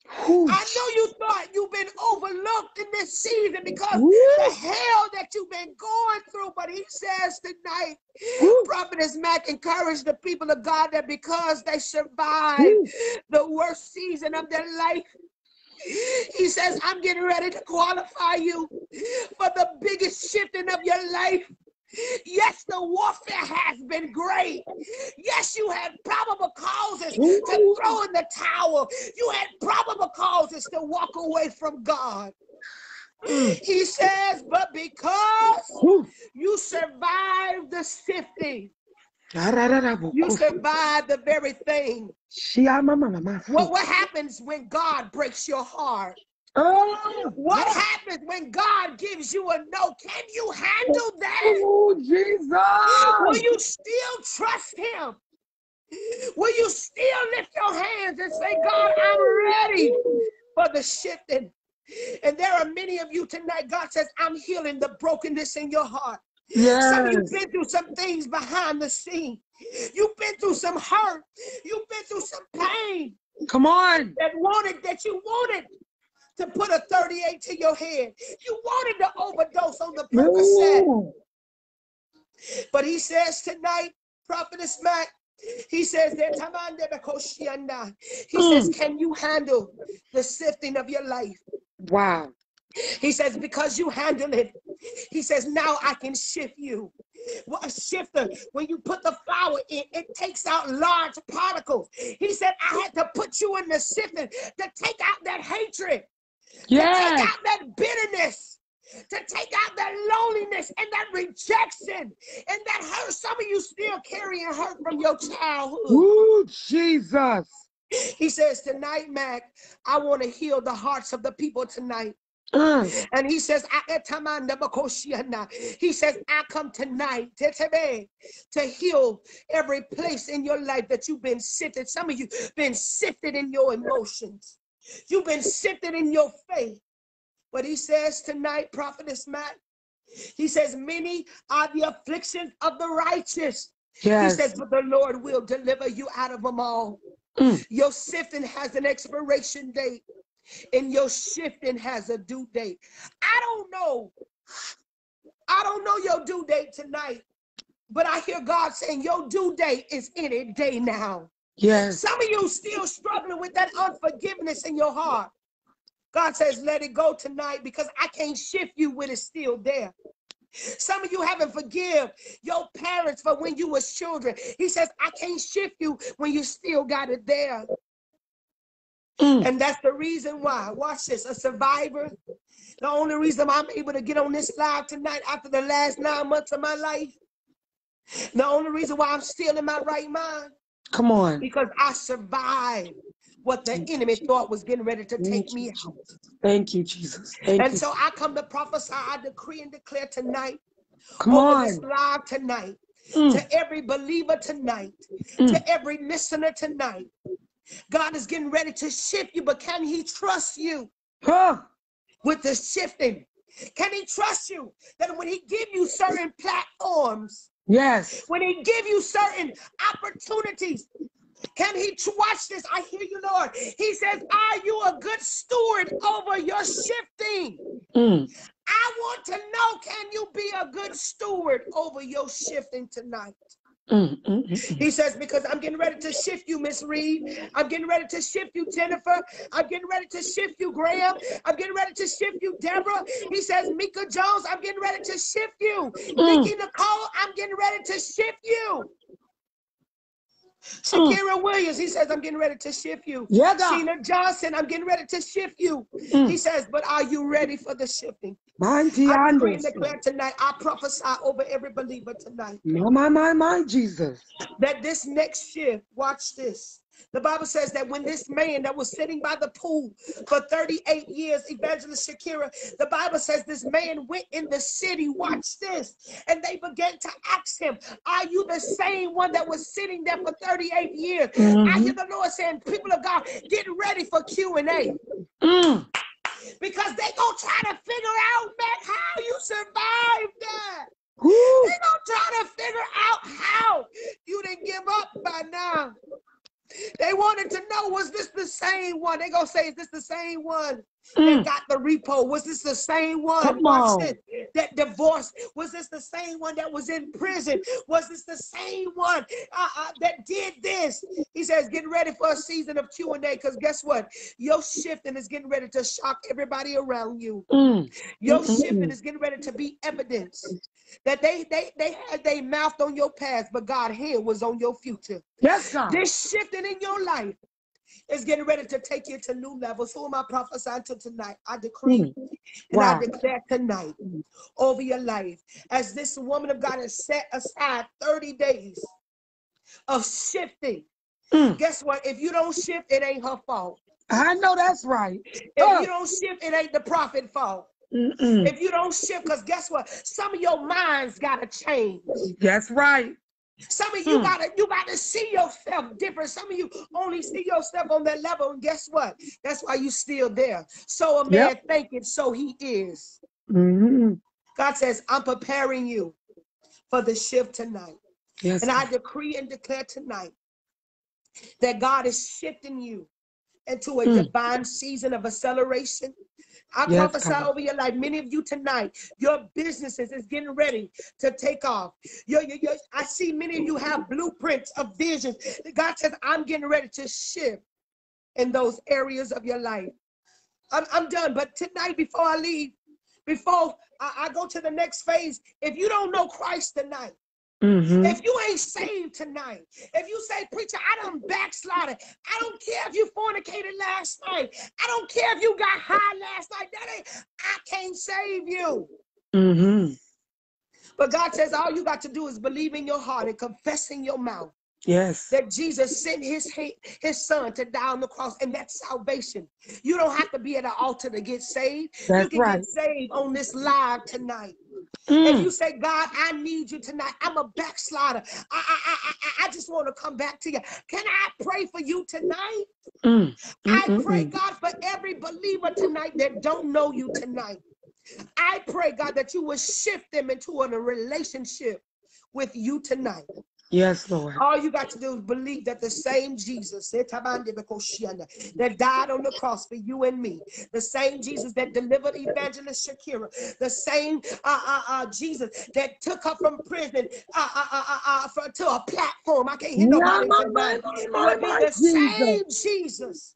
I know you thought you've been overlooked in this season because the hell that you've been going through. But he says tonight, Prophetess Mac encouraged the people of God that because they survived the worst season of their life, He says, I'm getting ready to qualify you for the biggest shifting of your life. Yes, the warfare has been great. Yes, you had probable causes to throw in the towel. You had probable causes to walk away from God. He says, but because you survived the sifting, you survived the very thing. What, what happens when God breaks your heart? Oh, What happens when God gives you a no? Can you handle that? oh, Jesus. Will you still trust Him? Will you still lift your hands and say, God, I'm ready for the shifting? And there are many of you tonight, God says, I'm healing the brokenness in your heart. Yes. Some of you Yes. been through some things behind the scene. You've been through some hurt. You've been through some pain Come on. that wanted that you wanted to put a 38 to your head. You wanted to overdose on the Percocet. But he says tonight, Prophetess Mac, he says that. He hmm. says, Can you handle the sifting of your life? Wow. He says, because you handle it, he says, now I can shift you. What a shifter, when you put the flour in, it takes out large particles. He said, I had to put you in the sifting to take out that hatred, to take out that bitterness, to take out that loneliness and that rejection and that hurt. Some of you still carrying hurt from your childhood. Ooh, Jesus. He says, Tonight, Mac, I want to heal the hearts of the people tonight. Mm. And he says, "I- etamanda bakoshiana." He says, I come tonight to heal every place in your life that you've been sifted. Some of you been sifted in your emotions. You've been sifted in your faith. But he says tonight, Prophetess Mac, he says, many are the afflictions of the righteous. He says, but the Lord will deliver you out of them all. Mm. Your sifting has an expiration date, and your shifting has a due date. I don't know. I don't know your due date tonight, but I hear God saying your due date is any day now. Yes. Some of you still struggling with that unforgiveness in your heart. God says, let it go tonight because I can't shift you when it's still there. Some of you haven't forgive your parents for when you was children. He says, I can't shift you when you still got it there. Mm. And that's the reason why. Watch this. A survivor. The only reason I'm able to get on this live tonight after the last nine months of my life. The only reason why I'm still in my right mind Come on. because I survived what the enemy thought was getting ready to take me out. Thank you, Jesus. Thank And you. so I come to prophesy, I decree and declare tonight, Come over this live tonight, Mm. to every believer tonight, Mm. to every listener tonight. God is getting ready to shift you, but can He trust you Huh. with the shifting? Can He trust you that when He give you certain platforms, Yes. when He give you certain opportunities, can He watch this? I hear you, Lord. He says, "Are you a good steward over your shifting?" Mm. I want to know, can you be a good steward over your shifting tonight? Mm, mm, mm. He says, because I'm getting ready to shift you, Miss Reed. I'm getting ready to shift you, Jennifer. I'm getting ready to shift you, Graham. I'm getting ready to shift you, Deborah. He says, Mika Jones, I'm getting ready to shift you. Nikki Nicole, I'm getting ready to shift you. Shakira Williams, he says, I'm getting ready to shift you. Yeah, God. Sheena Johnson, I'm getting ready to shift you. Mm. He says, but are you ready for the shifting? Mighty I decree and declare tonight, I prophesy over every believer tonight My, my, my, my, Jesus. that this next shift, watch this. The Bible says that when this man that was sitting by the pool for 38 years, Evangelist Shakira, the Bible says this man went in the city, watch this, and they began to ask him, Are you the same one that was sitting there for 38 years? I Mhm. hear the Lord saying, People of God, get ready for Q&A Mm. because they gonna try to figure out, man, how you survived that. Woo. They gonna try to figure out how you didn't give up by now. They wanted to know, was this the same one? They gonna say, is this the same one that got the repo? Was this the same one? That divorced? Was this the same one that was in prison? Was this the same one uh, uh, that did this? He says, getting ready for a season of Q and A, because guess what? Your shifting is getting ready to shock everybody around you. Mm. Your Mm-mm-mm. shifting is getting ready to be evidence that they they they had their mouth on your past, but God hand was on your future. Yes, God. This shifting in your life is getting ready to take you to new levels. Who am I prophesying to tonight? I decree Mm. and Wow. I declare tonight over your life as this woman of God has set aside 30 days of shifting. Mm. Guess what? If you don't shift, it ain't her fault. I know that's right. If Uh. you don't shift, it ain't the prophet fault. Mm-mm. If you don't shift, because guess what? Some of your minds gotta change. That's right. Some of you Hmm. gotta you gotta see yourself different. Some of you only see yourself on that level, and guess what? That's why you still there. So a man thinking, so he is. hmm God says, I'm preparing you for the shift tonight. Yes. And I decree and declare tonight that God is shifting you into a Mm. divine season of acceleration. I Yes, prophesy over your life. Many of you tonight, your businesses is getting ready to take off. Your, your, your- I see many of you have blueprints of visions. God says, I'm getting ready to shift in those areas of your life. I'm, I'm done. But tonight, before I leave, before I, I go to the next phase, if you don't know Christ tonight, Mhm. if you ain't saved tonight, if you say, preacher, I done backslided. I don't care if you fornicated last night. I don't care if you got high last night. That ain't, I can't save you. Mhm. But God says all you got to do is believe in your heart and confess in your mouth Yes. that Jesus sent his, his son to die on the cross, and that's salvation. You don't have to be at an altar to get saved. you can right. get saved on this live tonight. If Mm. you say, God, I need you tonight. I'm a backslider. I, I, I, I, just want to come back to you. Can I pray for you tonight? Mm. I Mm-mm-mm. pray, God, for every believer tonight that don't know you tonight. I pray, God, that you will shift them into a relationship with you tonight. Yes, Lord. All you got to do is believe that the same Jesus that died on the cross for you and me, the same Jesus that delivered Evangelist Shakira, the same uh, uh, uh, Jesus that took her from prison uh, uh, uh, for, to a platform. I can't hear nobody my, my, my, my, the Jesus. same Jesus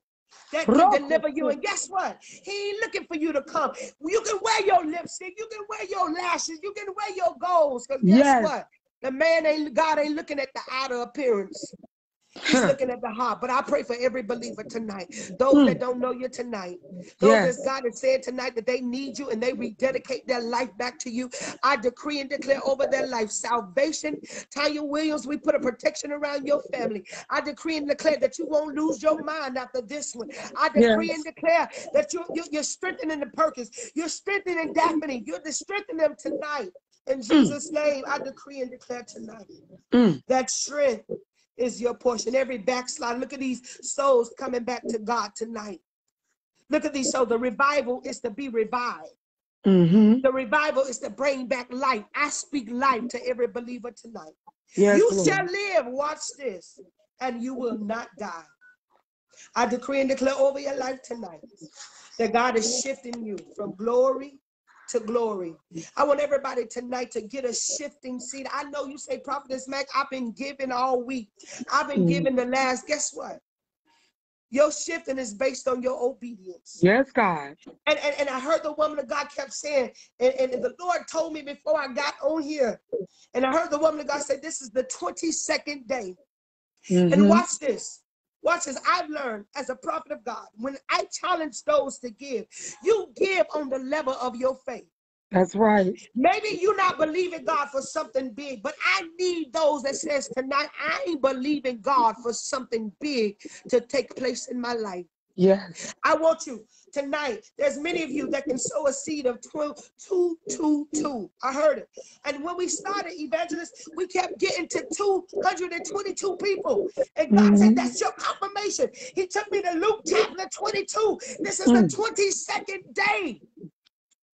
that can deliver you. And guess what? He ain't looking for you to come. You can wear your lipstick, you can wear your lashes, you can wear your goals. Because guess Yes. what? The man ain't God ain't looking at the outer appearance. He's looking at the heart. But I pray for every believer tonight. Those Mm. that don't know you tonight. Those Yes. that God has said tonight that they need you and they rededicate their life back to you. I decree and declare over their life salvation. Tanya Williams, we put a protection around your family. I decree and declare that you won't lose your mind after this one. I decree Yes. and declare that you, you, you're strengthening the Perkins. You're strengthening Daphne. You're strengthening them tonight. In Jesus' name, I decree and declare tonight Mm. that strength is your portion. Every backslide, look at these souls coming back to God tonight. Look at these souls. The revival is to be revived. Mm-hmm. The revival is to bring back life. I speak life to every believer tonight. Yes, you Lord. shall live, watch this, and you will not die. I decree and declare over your life tonight that God is shifting you from glory to glory. I want everybody tonight to get a shifting seat. I know you say, Prophetess Mac, I've been giving all week. I've been Mm. giving the last. Guess what? Your shifting is based on your obedience. Yes, God. And, and, and I heard the woman of God kept saying, and, and the Lord told me before I got on here, and I heard the woman of God say, This is the 22nd day. And Mhm. watch this. Watch this. I've learned as a prophet of God, when I challenge those to give, you give on the level of your faith. That's right. Maybe you're not believing God for something big, but I need those that says tonight, I ain't believing God for something big to take place in my life. Yes. I want you tonight. There's many of you that can sow a seed of 12, 2, 2, 2. I heard it. And when we started Evangelist, we kept getting to 222 people. And God Mhm. said, That's your confirmation. He took me to Luke chapter 22. This is the Mm. 22nd day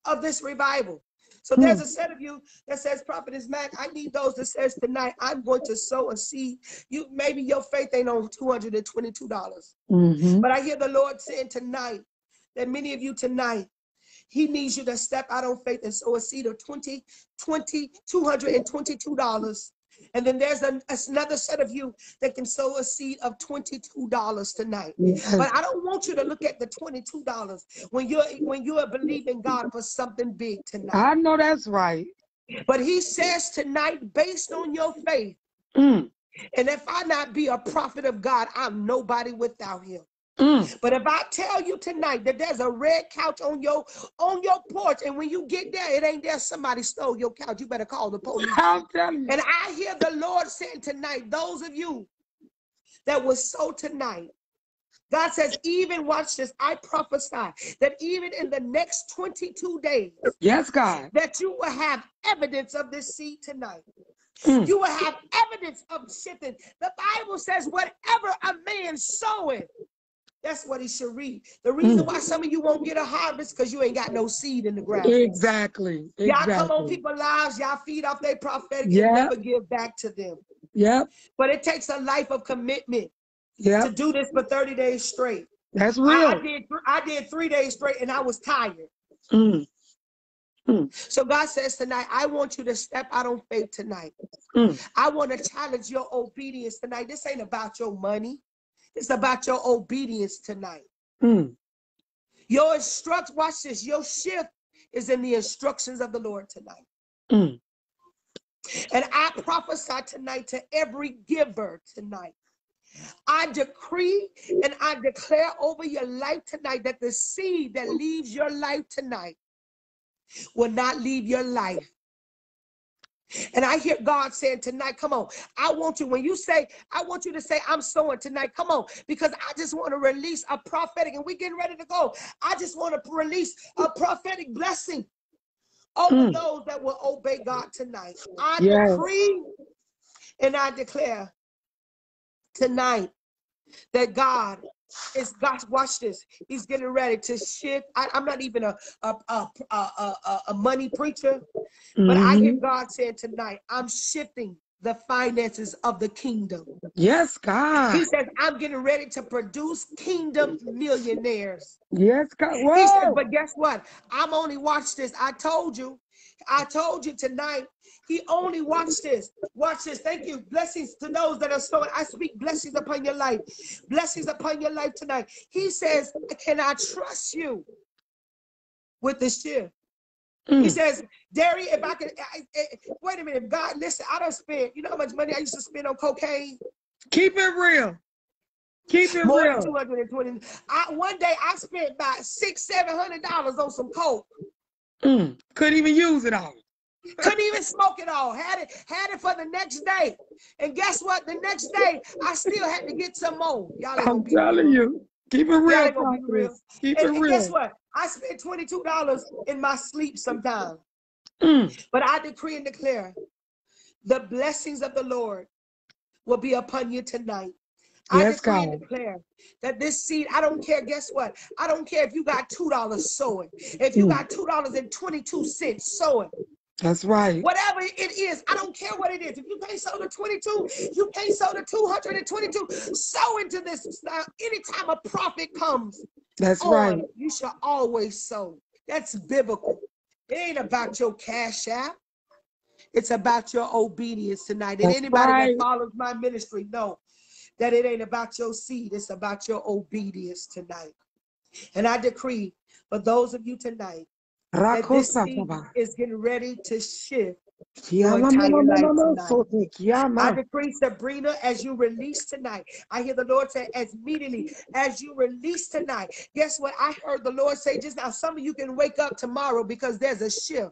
of this revival. So there's Mm. a set of you that says, Prophetess Mac, I need those that says tonight, I'm going to sow a seed. You maybe your faith ain't on $222. Mm-hmm. But I hear the Lord saying tonight that many of you tonight, he needs you to step out on faith and sow a seed of 20, 20, $222. And then there's an, another set of you that can sow a seed of $22 tonight. Yes. But I don't want you to look at the $22 when you're when you are believing God for something big tonight. I know that's right. But he says tonight, based on your faith, Mm, and if I not be a prophet of God, I'm nobody without him. Mm. But if I tell you tonight that there's a red couch on your on your porch, and when you get there, it ain't there, somebody stole your couch. You better call the police. I'm telling you. And I hear the Lord saying tonight, those of you that was so tonight, God says, even watch this, I prophesy that even in the next 22 days, Yes, God. that you will have evidence of this seed tonight. Mm. You will have evidence of shifting. The Bible says, whatever a man soweth, that's what he should read. The reason Mm. why some of you won't get a harvest because you ain't got no seed in the ground. Exactly. Y'all come on Exactly. people's lives, y'all feed off their prophetic Yeah. and never give back to them. Yep. But it takes a life of commitment to do this for 30 days straight. That's I, I real. did I did three days straight and I was tired. Mm, So God says tonight, I want you to step out on faith tonight. Mm. I want to challenge your obedience tonight. This ain't about your money. It's about your obedience tonight. mm. Your instruct, watch this. Your shift is in the instructions of the Lord tonight. Mm. And I prophesy tonight to every giver tonight. I decree and I declare over your life tonight that the seed that leaves your life tonight will not leave your life. And I hear God saying tonight, come on. I want you, when you say, I want you to say, I'm sowing tonight. Come on. Because I just want to release a prophetic, and we're getting ready to go. I just want to release a prophetic blessing over Mm. those that will obey God tonight. I Yes. decree and I declare tonight that God is God. Watch this. He's getting ready to shift. I, am not even a a, a, a, a, money preacher, but I hear Mhm. God saying tonight, I'm shifting the finances of the kingdom. Yes, God. He says, I'm getting ready to produce kingdom millionaires. Yes, God. He said, but guess what? I'm only watch this. I told you. I told you tonight. He only watch this. Watch this. Thank you. Blessings to those that are sowing. I speak blessings upon your life. Blessings upon your life tonight. He says, Can I trust you with the shift? He Mm. says, Derry, if I could, I, I- wait a minute, God, listen, I don't spend, you know how much money I used to spend on cocaine? Keep it real. Keep it More than real. 220. I, one day I spent about six, seven hundred dollars on some coke. Mm. Couldn't even use it all. Couldn't even smoke it all. Had it, had it for the next day. And guess what? The next day, I still had to get some more. Y'all ain't I'm be telling real. you. Keep it real, real. Keep And, it and guess what? I spent $22 in my sleep sometimes. Mm. But I decree and declare the blessings of the Lord will be upon you tonight. I Yes, decree and God. declare that this seed, I don't care, guess what? I don't care if you got $2 sowing, if you Mm. got $2.22 sowing, That's right. whatever it is, I don't care what it is. If you can't sow the 22, you can't sow the 222. Sow into this. Now, anytime a prophet comes That's on, right. you shall always sow. That's biblical. It ain't about your cash app. It's about your obedience tonight. And That's anybody right. that follows my ministry know that it ain't about your seed. It's about your obedience tonight. And I decree for those of you tonight that this Rakosataba. is getting ready to shift your entire life tonight. I decree, Sabrina, as you release tonight, I hear the Lord say, as immediately as you release tonight. Guess what? I heard the Lord say just now, some of you can wake up tomorrow because there's a shift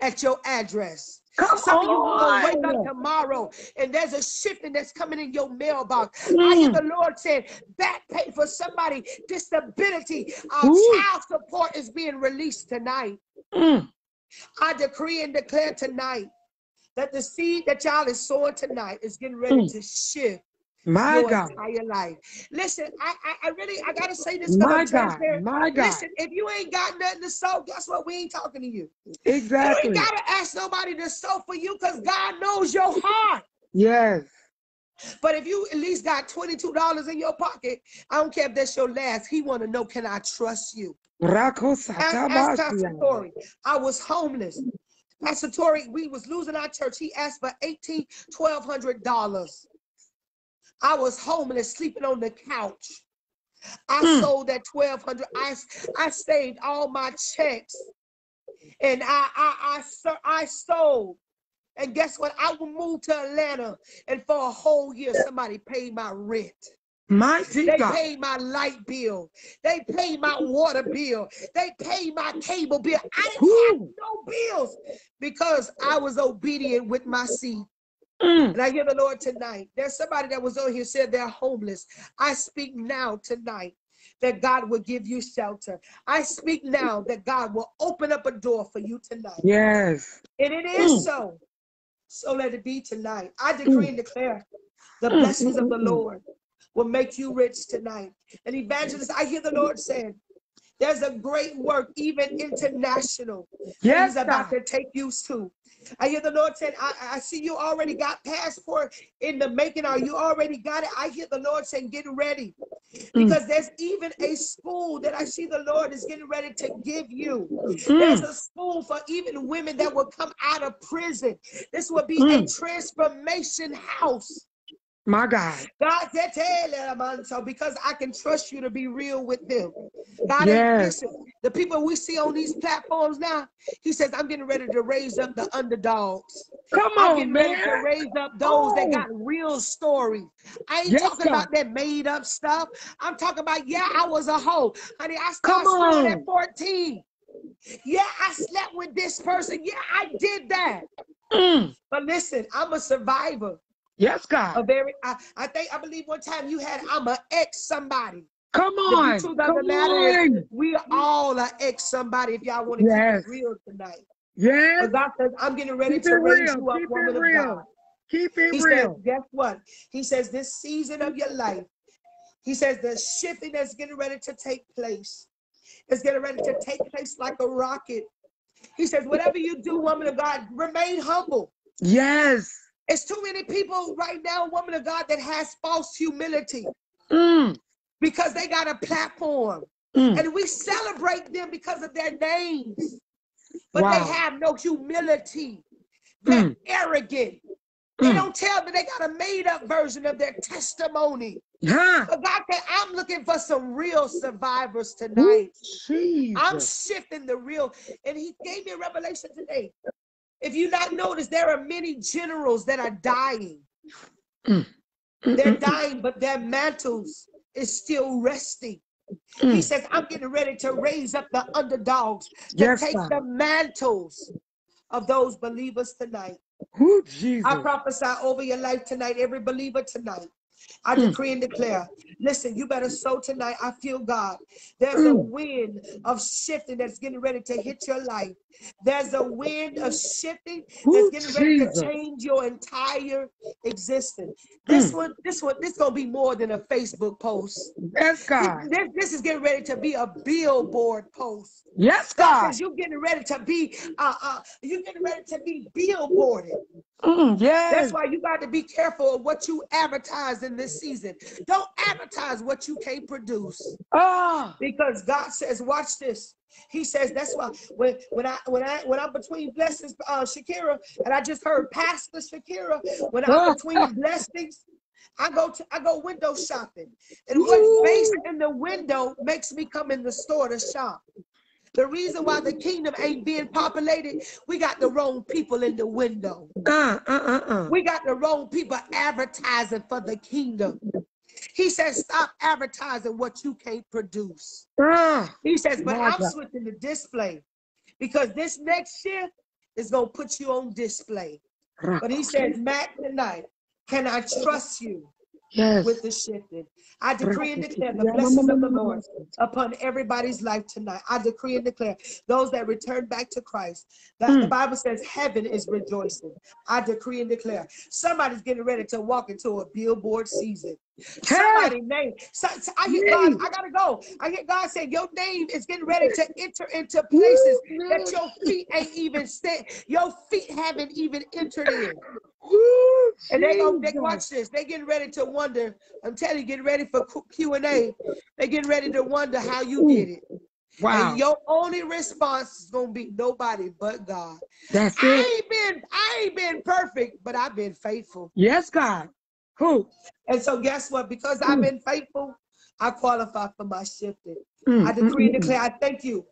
at your address. Come Some of you will wake up on. tomorrow and there's a shifting that's coming in your mailbox. I hear Mm. the Lord saying, back pay for somebody, disability, uh, child support is being released tonight. Mm. I decree and declare tonight that the seed that y'all is sowing tonight is getting ready Mm. to shift My your God. entire life. Listen, I, I, I really, I gotta say this My I'm God. My God. Listen, if you ain't got nothing to sow, guess what? We ain't talking to you. Exactly. You ain't gotta ask nobody to sow for you because God knows your heart. Yes. But if you at least got $22 in your pocket, I don't care if that's your last. He want to know, can I trust you? Ask, ask Pastor Tori. I was homeless. Pastor Tori, we was losing our church. He asked for eighteen, twelve hundred dollars. I was homeless, sleeping on the couch. I Mm. sold that twelve hundred. I I saved all my checks, and I I I I sold. And guess what? I will move to Atlanta, and for a whole year, somebody paid my rent. Mighty They paid my light bill. They paid my water bill. They paid my cable bill. I didn't have no bills because I was obedient with my seed. Mm. And I hear the Lord tonight. There's somebody that was on here said they're homeless. I speak now tonight that God will give you shelter. I speak now that God will open up a door for you tonight. Yes. And it is Mm. so. So let it be tonight. I decree and declare the Mm, blessings mm, of the mm, mm. Lord will make you rich tonight. And evangelist, I hear the Lord saying, there's a great work, even international, Yes, He's about God. to take you to. I hear the Lord saying, I, I see you already got passport in the making, or you already got it. I hear the Lord saying, get ready. Mm. Because there's even a school that I see the Lord is getting ready to give you. There's Mm. a school for even women that will come out of prison. This will be a Mm. transformation house. My God. God said, "Tell them, man, so because I can trust you to be real with them. God, Yes. listen, the people we see on these platforms now, He says, I'm getting ready to raise up the underdogs. Come I'm on, getting ready to raise up those that Oh. got real stories. I ain't Yes, talking God. about that made up stuff. I'm talking about, yeah, I was a hoe. Honey, I started at 14. Yeah, I slept with this person. Yeah, I did that. Mm. But listen, I'm a survivor. Yes, God. A very, I, I think, I believe one time you had, I'm a ex somebody. Come The on. truth of Come the matter is, on. we all are ex somebody if y'all want to keep it real tonight. Yes. God says, I'm getting ready Keep to raise real. you up, Keep it woman of real. God. Keep it He says, real. guess what? He says, this season of your life, he says, the shifting that's getting ready to take place is getting ready to take place like a rocket. He says, whatever you do, woman of God, remain humble. Yes. It's too many people right now, woman of God, that has false humility Mm. because they got a platform. Mm. And we celebrate them because of their names, but Wow. they have no humility. They're Mm. arrogant. They Mm. don't tell me they got a made up version of their testimony. Huh. But God I'm looking for some real survivors Ooh, tonight. I'm shifting the real. And he gave me a revelation today. If you not notice, there are many generals that are dying. Mm. They're dying, but their mantles is still resting. He mm. says, I'm getting ready to raise up the underdogs to Yes, take God. the mantles of those believers tonight. Ooh, I prophesy over your life tonight, every believer tonight. I Mm. decree and declare. Listen, you better sow tonight. I feel God. There's a wind of shifting that's getting ready to hit your life. There's a wind of shifting that's getting ready to change your entire existence. This Mm. one, this one, this gonna be more than a Facebook post. Yes, God. this, this is getting ready to be a billboard post. Yes, God you're getting ready to be, uh, uh, you're getting ready to be billboarded. Mm. That's why you got to be careful of what you advertise in this season. Don't advertise what you can't produce. Ah. Because God says, watch this. He says that's why when when I when I when I'm between blessings, uh Shakira, and I just heard Pastor Shakira, when I'm between blessings, I go to I go window shopping. And what's based in the window makes me come in the store to shop. The reason why the kingdom ain't being populated, we got the wrong people in the window. Uh, uh, uh, uh. We got the wrong people advertising for the kingdom. He says, stop advertising what you can't produce. Ah. He says, but I'm God. switching the display because this next shift is going to put you on display. But he says, Mac, tonight, can I trust you Yes. with the shifting? I decree and declare the blessings of the Lord upon everybody's life tonight. I decree and declare those that return back to Christ. That the Mm. Bible says heaven is rejoicing. I decree and declare somebody's getting ready to walk into a billboard season. Somebody name. So, so I hear God. I gotta go. I hear God say, your name is getting ready to enter into places that your feet ain't even set. Your feet haven't even entered in. Ooh, And they go, they watch this. They getting ready to wonder. I'm telling you, getting ready for Q and A. They getting ready to wonder how you did it. Wow. And your only response is gonna be nobody but God. That's I it. ain't been I ain't been perfect, but I've been faithful. Yes, God. Who? And so guess what? Because I've been faithful, I qualify for my shifting. Mm, I decree and mm, declare, I thank you.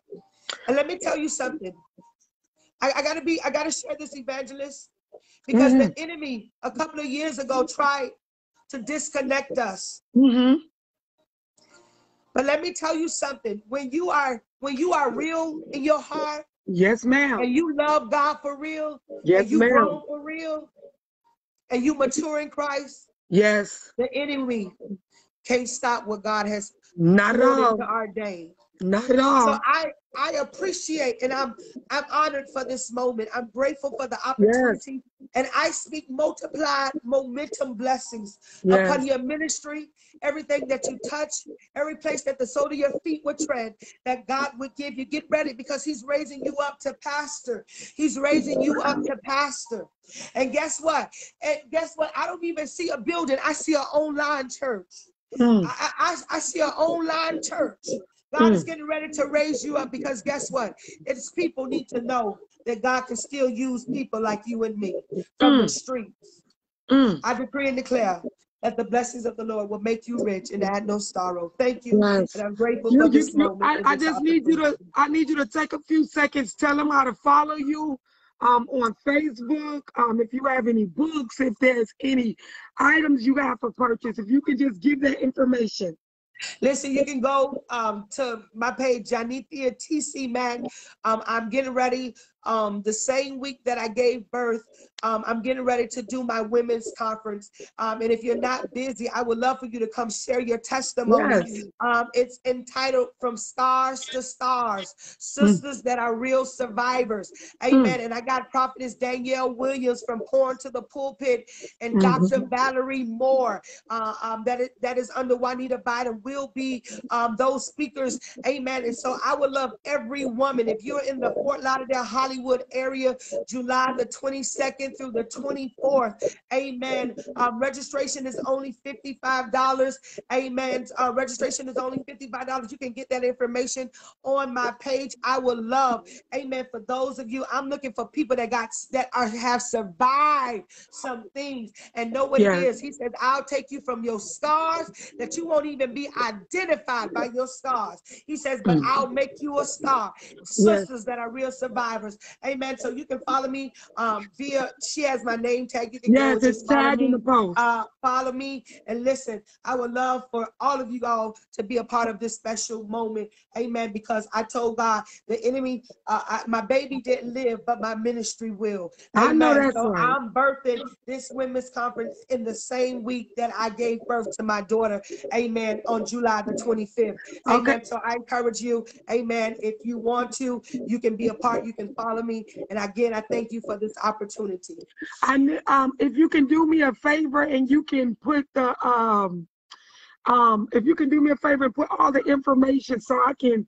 And let me tell you something. I, I gotta be, I gotta share this evangelist because Mhm. the enemy a couple of years ago tried to disconnect us. mm. Mhm. But let me tell you something. When you are when you are real in your heart Yes, ma'am. and you love God for real, Yes, and you ma'am. for real, and you mature in Christ, Yes. the enemy can't stop what God has Not at all. into our day. Not at all. So. I I appreciate and I'm I'm honored for this moment. I'm grateful for the opportunity. And I speak multiplied momentum blessings upon your ministry, everything that you touch, every place that the sole of your feet would tread, that God would give you. Get ready because He's raising you up to pastor. He's raising you up to pastor. And guess what? And guess what? I don't even see a building. I see an online church. Mm. I, I, I- I see an online church. God is getting ready to raise you up because guess what? It's people need to know that God can still use people like you and me from the Mm. streets. Mm. I decree and declare that the blessings of the Lord will make you rich and add no sorrow. Thank you. Yes. And I'm grateful You, for this you, moment. I, I this just need you to I need you to take a few seconds, tell them how to follow you um, on Facebook. Um, if you have any books, if there's any items you have for purchase, if you could just give that information. Listen, you can go um, to my page, Janithia TC Mac. Um, I'm getting ready um, the same week that I gave birth. Um, I'm getting ready to do my women's conference. Um, and if you're not busy, I would love for you to come share your testimony. Yes. Um, it's entitled From Scars to Stars Sisters That Are Real Survivors. Amen. And I got Prophetess Danielle Williams from Porn to the Pulpit and Mhm. Dr. Valerie Moore uh, um, that, is, that is under Juanita Bynum will be um, those speakers. Amen. And so I would love every woman, if you're in the Fort Lauderdale, Hollywood area, July the 22nd through the 24th. Amen. Um, registration is only $55. Amen. Uh, registration is only $55. You can get that information on my page. I would love, amen, for those of you, I'm looking for people that got that are have survived some things and know what Yeah. it is. He says, I'll take you from your scars that you won't even be identified by your scars. He says, but Mm. I'll make you a star. Sisters that are real survivors. Amen. So you can follow me um, via, she has my name tag. You can Yes, it's just follow tagged in the post. uh, follow me and listen. I would love for all of you all to be a part of this special moment. Amen. Because I told God the enemy, uh, I, my baby didn't live, but my ministry will. I know Amen. that's so right. I'm birthing this women's conference in the same week that I gave birth to my daughter. Amen. On July the 25th. Amen. Okay. So I encourage you. Amen. If you want to, you can be a part. You can follow me. And again, I thank you for this opportunity. I ne- um if you can do me a favor and you can put the um um if you can do me a favor and put all the information so I can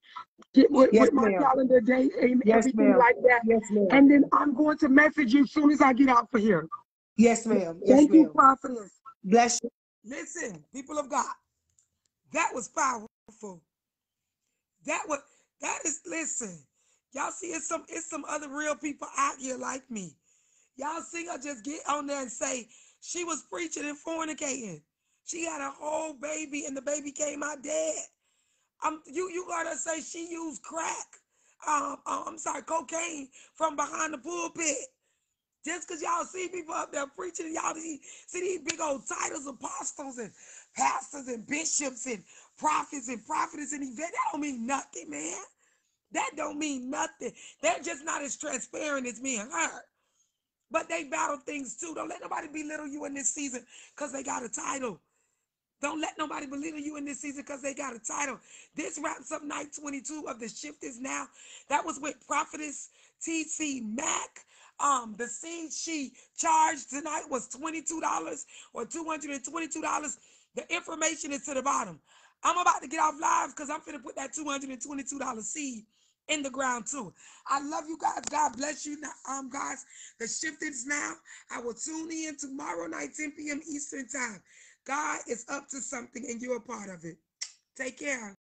get with, Yes, with my calendar date and Yes, everything ma'am. like that. Yes, ma'am. And then I'm going to message you as soon as I get out for here. Yes, ma'am. Yes, Thank you, ma'am. prophetess. Bless you. Listen, people of God, that was powerful. That was that is listen. Y'all see, it's some it's some other real people out here like me. Y'all see her just get on there and say she was preaching and fornicating. She had a whole baby and the baby came out dead. I'm you you gotta say she used crack. Um, uh, I'm sorry, cocaine from behind the pulpit. Just because y'all see people up there preaching, and y'all see, see these big old titles, apostles and pastors and bishops and prophets and prophetess and event, that don't mean nothing, man. That don't mean nothing. They're just not as transparent as me and her. But they battle things too. Don't let nobody belittle you in this season because they got a title. Don't let nobody belittle you in this season because they got a title. This wraps up night 22 of the shift is now. That was with prophetess TC Mac. Um, the seed she charged tonight was $22 or $222. The information is to the bottom. I'm about to get off live because I'm finna put that $222 seed in the ground too. I love you guys. God bless you. Um, guys, the shift is now. I will tune in tomorrow night, 10 p.m. Eastern time. God is up to something and you're a part of it. Take care.